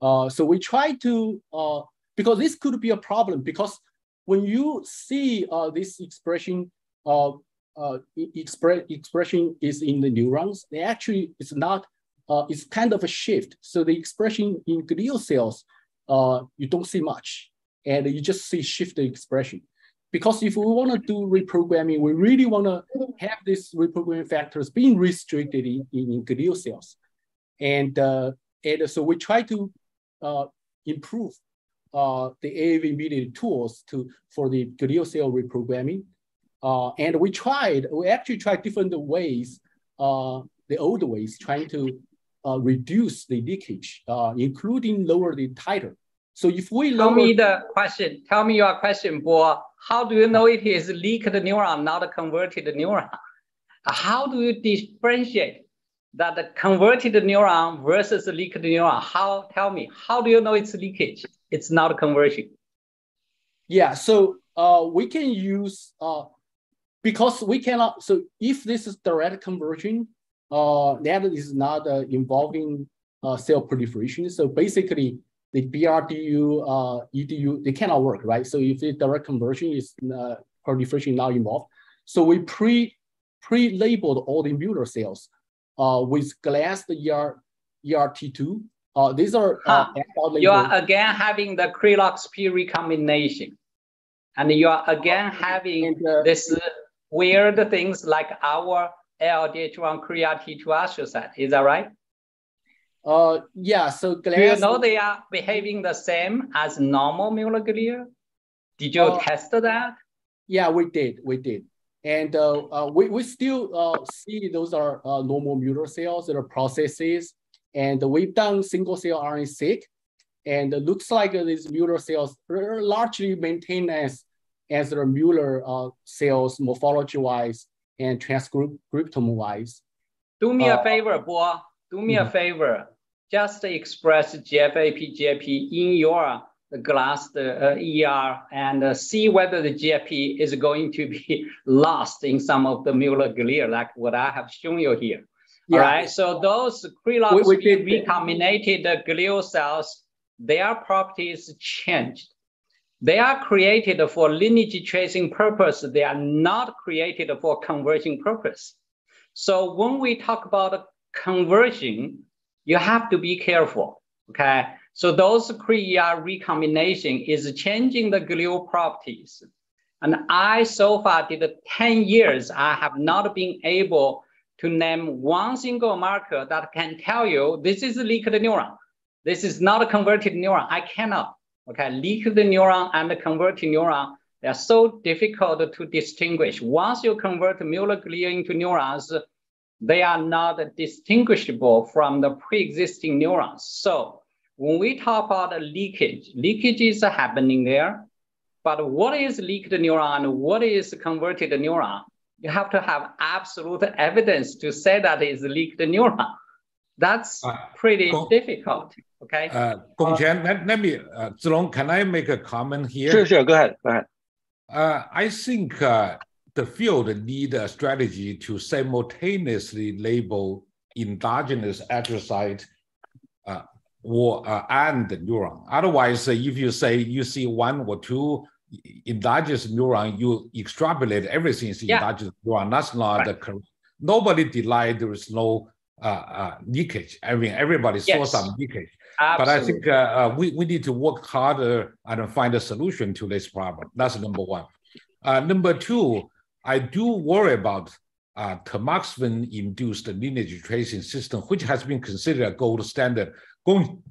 Uh, so we try to, because this could be a problem because when you see this expression uh, expre expression is in the neurons, they actually it's not, it's kind of a shift. So the expression in glial cells, you don't see much and you just see shift the expression. Because if we want to do reprogramming, we really want to have these reprogramming factors being restricted in, in glial cells. And, uh, and so we try to uh, improve uh, the AAV mediated tools to, for the glial cell reprogramming. Uh, and we tried, we actually tried different ways, uh, the old ways, trying to uh, reduce the leakage, including lower the titer. So if we lower... Tell me the question, tell me your question, Bo how do you know it is leaked neuron, not a converted neuron? How do you differentiate that the converted neuron versus leaked neuron? How, tell me, how do you know it's leakage? It's not conversion. Yeah, so uh, we can use, uh, because we cannot, so if this is direct conversion, uh, that is not uh, involving uh, cell proliferation. So basically, the BRDU, uh, EDU, they cannot work, right? So if the direct conversion is uh, proliferation not involved, so we pre pre-labeled all the Mueller cells uh, with glass the ER, ERT2. Uh, these are uh, you are again having the Krlox-P recombination, and you are again having and, uh, this weird things like our LDH1 CREAT2 astrocyte. Is that right? Uh, yeah, so. Do you know they are behaving the same as normal Mueller glia? Did you uh, test that? Yeah, we did, we did. And uh, uh, we, we still uh, see those are uh, normal Mueller cells that are processes. And we've done single cell RNA-seq. And it looks like these Mueller cells are largely maintained as, as their Mueller uh, cells morphology-wise and transcriptome-wise. Do me a favor, Bo. Do me -hmm. a mm-hmm. favor just express GFAP, GFP in your glass the, uh, ER and uh, see whether the GFP is going to be lost in some of the Mueller glia, like what I have shown you here. Yeah. All right, so those Krlox recombinated glial cells, their properties changed. They are created for lineage tracing purpose. They are not created for conversion purpose. So when we talk about conversion, you have to be careful, okay? So those CRE-ER recombination is changing the glial properties. And I so far did 10 years, I have not been able to name one single marker that can tell you this is a leaked neuron. This is not a converted neuron. I cannot. Okay, leaked the neuron and converted neuron, they are so difficult to distinguish. Once you convert Mueller glia into neurons, they are not distinguishable from the pre-existing neurons. So when we talk about leakage, leakage is happening there. But what is leaked neuron? What is converted neuron? You have to have absolute evidence to say that it's leaked neuron. That's uh, pretty Gong, difficult. Okay. Uh, Gong Chen, let, let me, uh, Zilong, can I make a comment here? Sure, sure. Go ahead. Go ahead. Uh, I think uh, the field need a strategy to simultaneously label endogenous astrocyte uh, or uh, and neuron. Otherwise, uh, if you say you see one or two endogenous neuron, you extrapolate everything is yeah. endogenous neuron. That's not right. the correct. Nobody denied there is no uh, uh, leakage. I mean, everybody yes. saw some leakage. Absolutely. But I think uh, uh, we, we need to work harder and find a solution to this problem. That's number one. Uh, number two, I do worry about uh, tamoxifen-induced lineage tracing system, which has been considered a gold standard. Gong,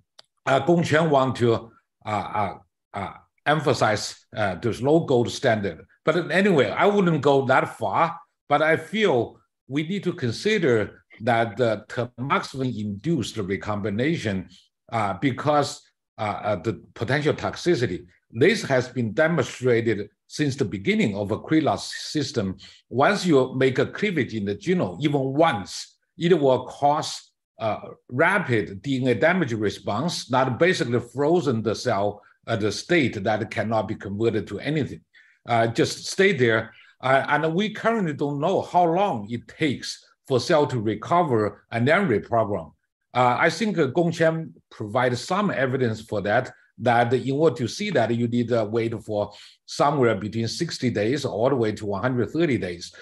uh, Gong Chen want to uh, uh, uh emphasize uh, there's no gold standard. But anyway, I wouldn't go that far, but I feel we need to consider that the tamoxifen-induced recombination uh, because the potential toxicity. This has been demonstrated since the beginning of a KRAS system. Once you make a cleavage in the genome, even once, it will cause a rapid DNA damage response that basically frozen the cell at a state that cannot be converted to anything. Uh, just stay there. Uh, and we currently don't know how long it takes for cell to recover and then reprogram. Uh, I think uh, Gongchen provides some evidence for that, that in order to see that, you need to wait for somewhere between 60 days all the way to 130 days.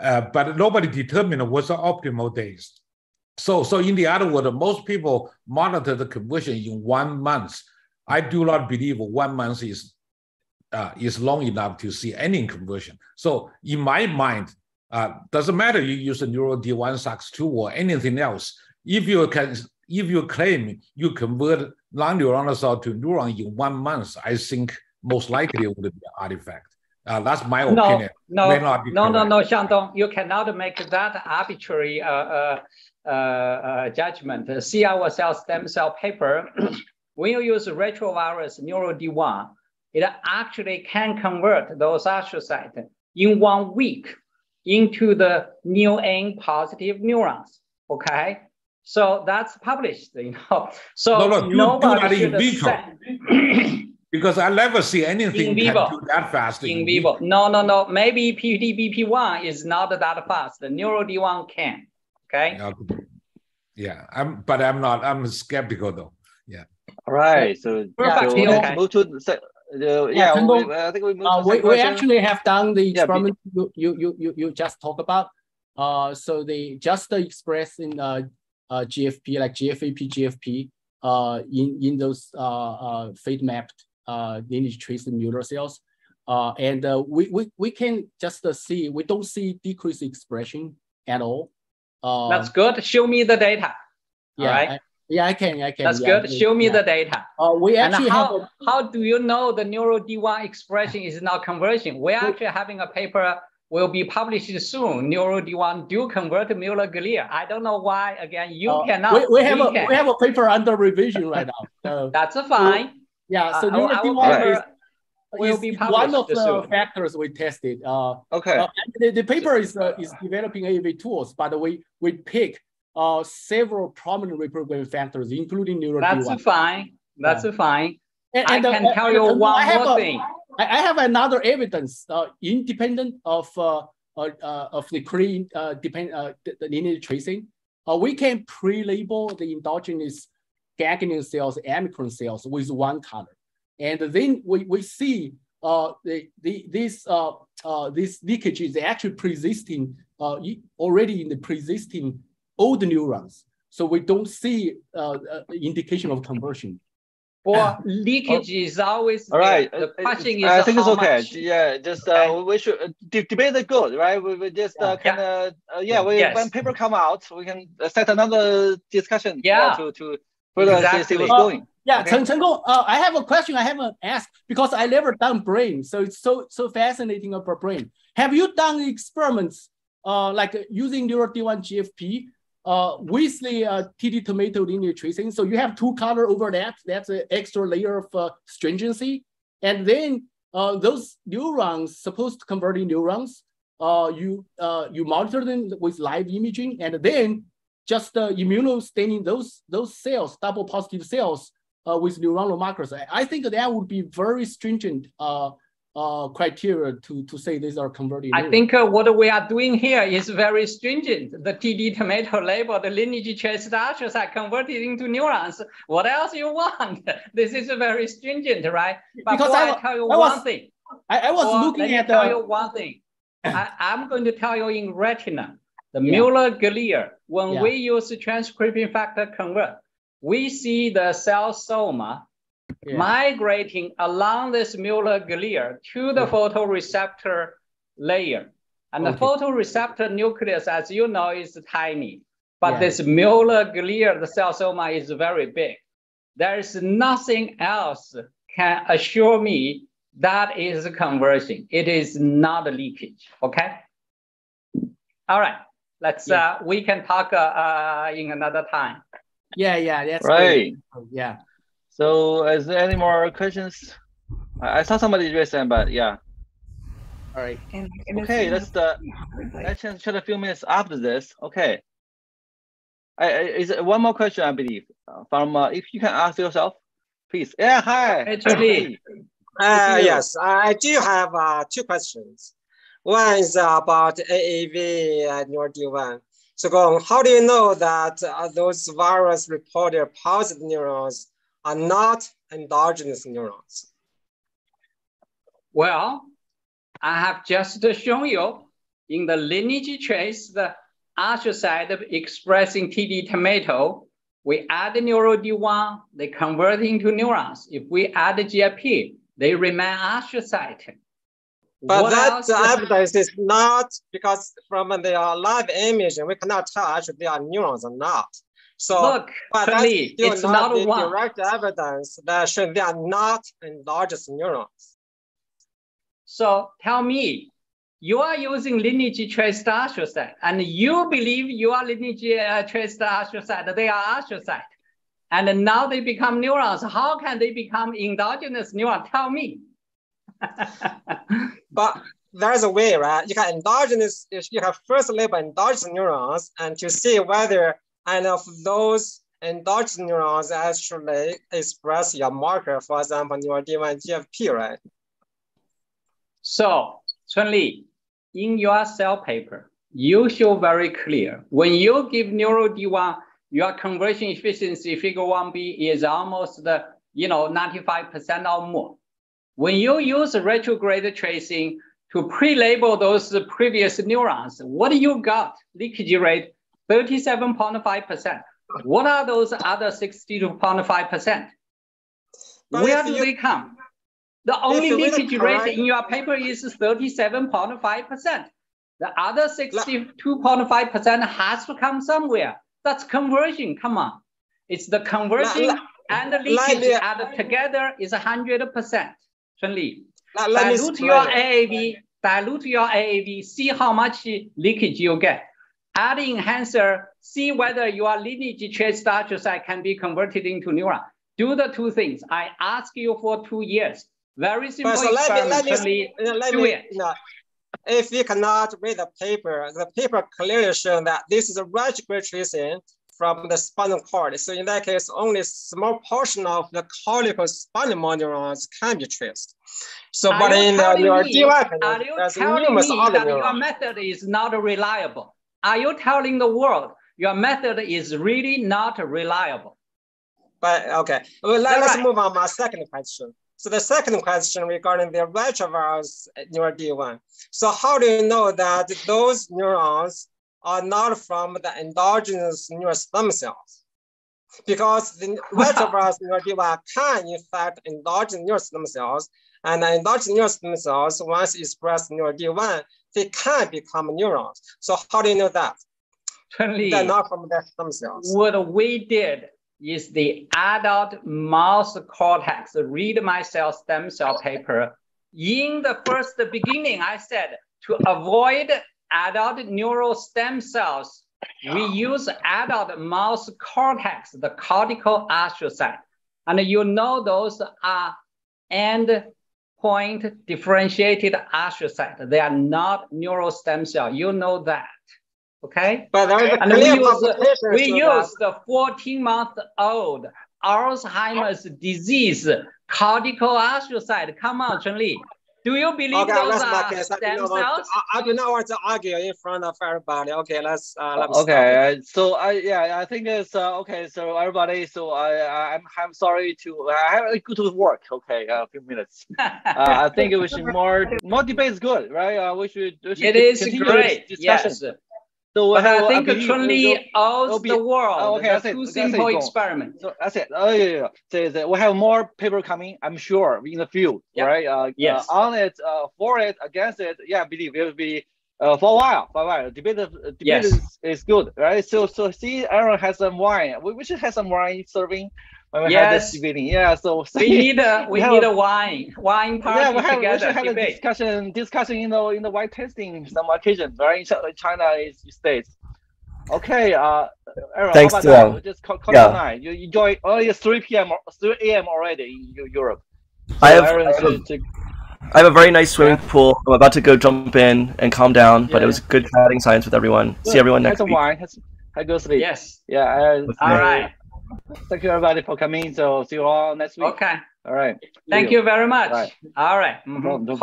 Uh, but nobody determined what's the optimal days. So, so in the other word, most people monitor the conversion in one month. I do not believe one month is uh, is long enough to see any conversion. So in my mind, uh, doesn't matter you use a neural D1 SOX2 or anything else. If you can, if you claim you convert non-neuronal cell to neuron in one month, I think most likely it would be an artifact. Uh, that's my opinion. No, no, no, no, no, Xiangdong, you cannot make that arbitrary uh, uh, uh, judgment. See our cell stem cell paper. when you use retrovirus neural D1, it actually can convert those astrocytes in one week into the new N positive neurons. Okay, so that's published. You know, so no, no, you nobody do that in vitro. because I never see anything in vivo. can do that fast. In, in vivo. vivo. No, no, no. Maybe PDBP1 is not that fast. The Neuro D1 can. Okay. Yeah, I'm, but I'm not. I'm skeptical though. Yeah. All right. So, Perfect. so okay. move to the, uh, yeah, yeah we, I think we moved uh, we, we actually have done the experiment yeah, you, you, you, you just talked about. Uh, so they just express in uh, uh, GFP, like GFAP, GFP, uh, in, in those uh, uh, fate mapped uh, lineage trace neural cells. Uh, and uh, we, we, we can just uh, see, we don't see decreased expression at all. Uh, That's good. Show me the data. Yeah, right. I, yeah, I can. I can. That's yeah, good. Show me yeah. the data. Uh, we actually and how, have. A, how do you know the neural D1 expression is not conversion? We're actually having a paper will be published soon. Neural D1 do convert Muller glia. I don't know why. Again, you uh, cannot. We, we have we a can. we have a paper under revision right now. So, That's a fine. Yeah. So uh, neural D1 is, will be one of the soon. factors we tested. Uh, okay. Uh, the, the paper is uh, is developing AAV tools, but we we pick uh, several prominent reprogramming factors, including neural That's D1. fine. That's yeah. fine. And, and I can uh, tell you one more a, thing. I have another evidence, uh, independent of uh, uh, uh of the clean uh, depend uh, the, lineage tracing. We can pre-label the endogenous ganglion cells, amikron cells with one color, and then we, we see the, the this this leakage is actually pre-existing already in the pre-existing old neurons. So we don't see indication of conversion. Or leakage oh. is always all right. The question is I think it's okay. Much... Yeah, just uh, we should uh, debate is good, right? We, we just uh, kind of uh, yeah. We, yes. When paper come out, we can set another discussion. Yeah. to to further exactly. see what's going. Yeah, okay. Chen, Chen Gong, uh, I have a question I haven't asked because I never done brain, so it's so so fascinating about brain. Have you done experiments uh, like using neural D1 GFP uh, with the uh, TD tomato linear tracing. So you have two color overlap. That's an extra layer of uh, stringency. And then uh, those neurons, supposed to converting neurons, uh, you uh, you monitor them with live imaging, and then just uh, immunostaining those those cells, double positive cells, uh, with neuronal markers. I, I think that would be very stringent uh, uh, criteria to, to say these are converted? I think uh, what we are doing here is very stringent. The TD tomato label, the lineage trace structures are converted into neurons. What else you want? this is very stringent, right? But because I, I tell you I was, one thing. I, I was looking at tell the... you one thing. I, am going to tell you in retina, the yeah. Muller glia, when yeah. we use transcription factor convert, we see the cell soma yeah. migrating along this Muller glia to the photoreceptor layer. And okay. the photoreceptor nucleus, as you know, is tiny. But yeah. this Muller glia, the cell soma is very big. There is nothing else can assure me that is conversion. It is not a leakage, okay? All right. Let's Yeah. uh, we can talk uh, uh, in another time. Yeah, yeah, that's Right. great. Yeah. So is there any more questions? I, I saw somebody raise hand, but yeah. All right. And, and Okay, it's- let's uh, let's chat chat a few minutes after this. Okay. I, I, is it one more question, I believe, uh, from uh, if you can ask yourself, please. Yeah, hi. Hey, Charlie. Uh, yes, I do have uh, two questions. One is about AAV and NeuroD1. So, Gong, how do you know that uh, those virus reported positive neurons are not endogenous neurons? Well, I have just shown you in the lineage trace the astrocyte expressing TD tomato. We add NeuroD1, they convert into neurons. If we add the GFP, they remain astrocyte. But What that evidence is not because from the live image, we cannot tell actually they are neurons or not. So, Look, but Charlie, it's not, not one. direct evidence that they are not endogenous neurons. So tell me, you are using lineage trace astrocyte, and you believe you are lineage uh, trace astrocyte, they are astrocyte. And now they become neurons. How can they become endogenous neuron? Tell me. But there's a way, right? You can endogenous, you can first label endogenous neurons and to see whether any of those endogenous neurons actually express your marker, for example, your D1 GFP, right? So, Chun-Li, in your cell paper, you show very clear. When you give neuro D1, your conversion efficiency figure 1b is almost you know, 95% or more. When you use retrograde tracing to pre-label those previous neurons, what do you got? Leakage rate 37.5%. What are those other 62.5%? Where do you- they come? The only you read it leakage rate in your paper is 37.5%. The other 62.5% has to come somewhere. That's conversion. Come on. It's the conversion let- and the leakage me- added together is 100%. Chun-Li, Let, let me dilute your. AAV, dilute your AAV, see how much leakage you get. Add enhancer, see whether your lineage trace astrocyte can be converted into neuron. Do the two things. I ask you for two years. Very simple But so let me, let me, let do me, it. you if you cannot read the paper, the paper clearly shows that this is a retrograde tracing from the spinal cord. So in that case, only a small portion of the cortical spinal neurons can be traced. So, Are but in uh, your me- D1, Are you there's numerous me other that your method is not reliable? Are you telling the world your method is really not reliable? But okay, well, let, us right. move on my second question. So the second question regarding the retrovirus neural D1. So how do you know that those neurons are not from the endogenous neural stem cells? Because the retrovirus neural D1 can infect endogenous neural stem cells, and the endogenous neural stem cells, once express neural D1, they can become neurons. So how do you know that? They're not from the stem cells. what we did is the adult mouse cortex, read my cell stem cell paper. In the first beginning, I said to avoid adult neural stem cells, we use adult mouse cortex, the cortical astrocyte. And you know those are end point differentiated astrocyte. They are not neural stem cell. You know that. Okay? But there is a And we use, we use the 14 month old Alzheimer's disease cortical astrocyte. Come on, Chun-Li. Do you believe Okay, those are not case. I do stem not want cells? to, I, I do not want to argue in front of everybody. Okay, let's uh, let me stop. Okay, uh, so I yeah I think it's uh, okay. So everybody, so I I- I'm I'm sorry to I have to go to work. Okay, uh, a few minutes. Uh, I think we should more more debate is good, right? Uh, we should, we should It is great, this yes. So But I think we'll Chun-Li owes be- the world Oh, okay, that's it. That's simple experiments. So that's it. Oh yeah, yeah. yeah. So we have more paper coming. I'm sure in the field, Yep. right? Uh, Yes. uh, on it, uh, for it, against it. Yeah, I believe it will be uh, for a while. For a while, debate, uh, debate Yes. is, is good, right? So so see, Aaron has some wine. We, we should have some wine serving when we have this Yes. debating. Yeah. So We need a we have need a- a wine wine party yeah, we have we should have a discussion discussion in the in the wine tasting some occasion, right? In China is states. Okay, uh, Aaron, Thanks how about to, that? um, just call, call yeah. it nine. You enjoy. Oh, it's three p.m. three a.m. already in Eu- Europe. I have, Aaron I have, should take- I have a very nice swimming pool. I'm about to go jump in and calm down, but it was good chatting science with everyone. See everyone Have next some week. wine. Have, some- have a good sleep. Yes. Yeah. Uh, All right. Thank you everybody for coming. So see you all next week. Okay. All right. Thank you very much. Right. All right. No, no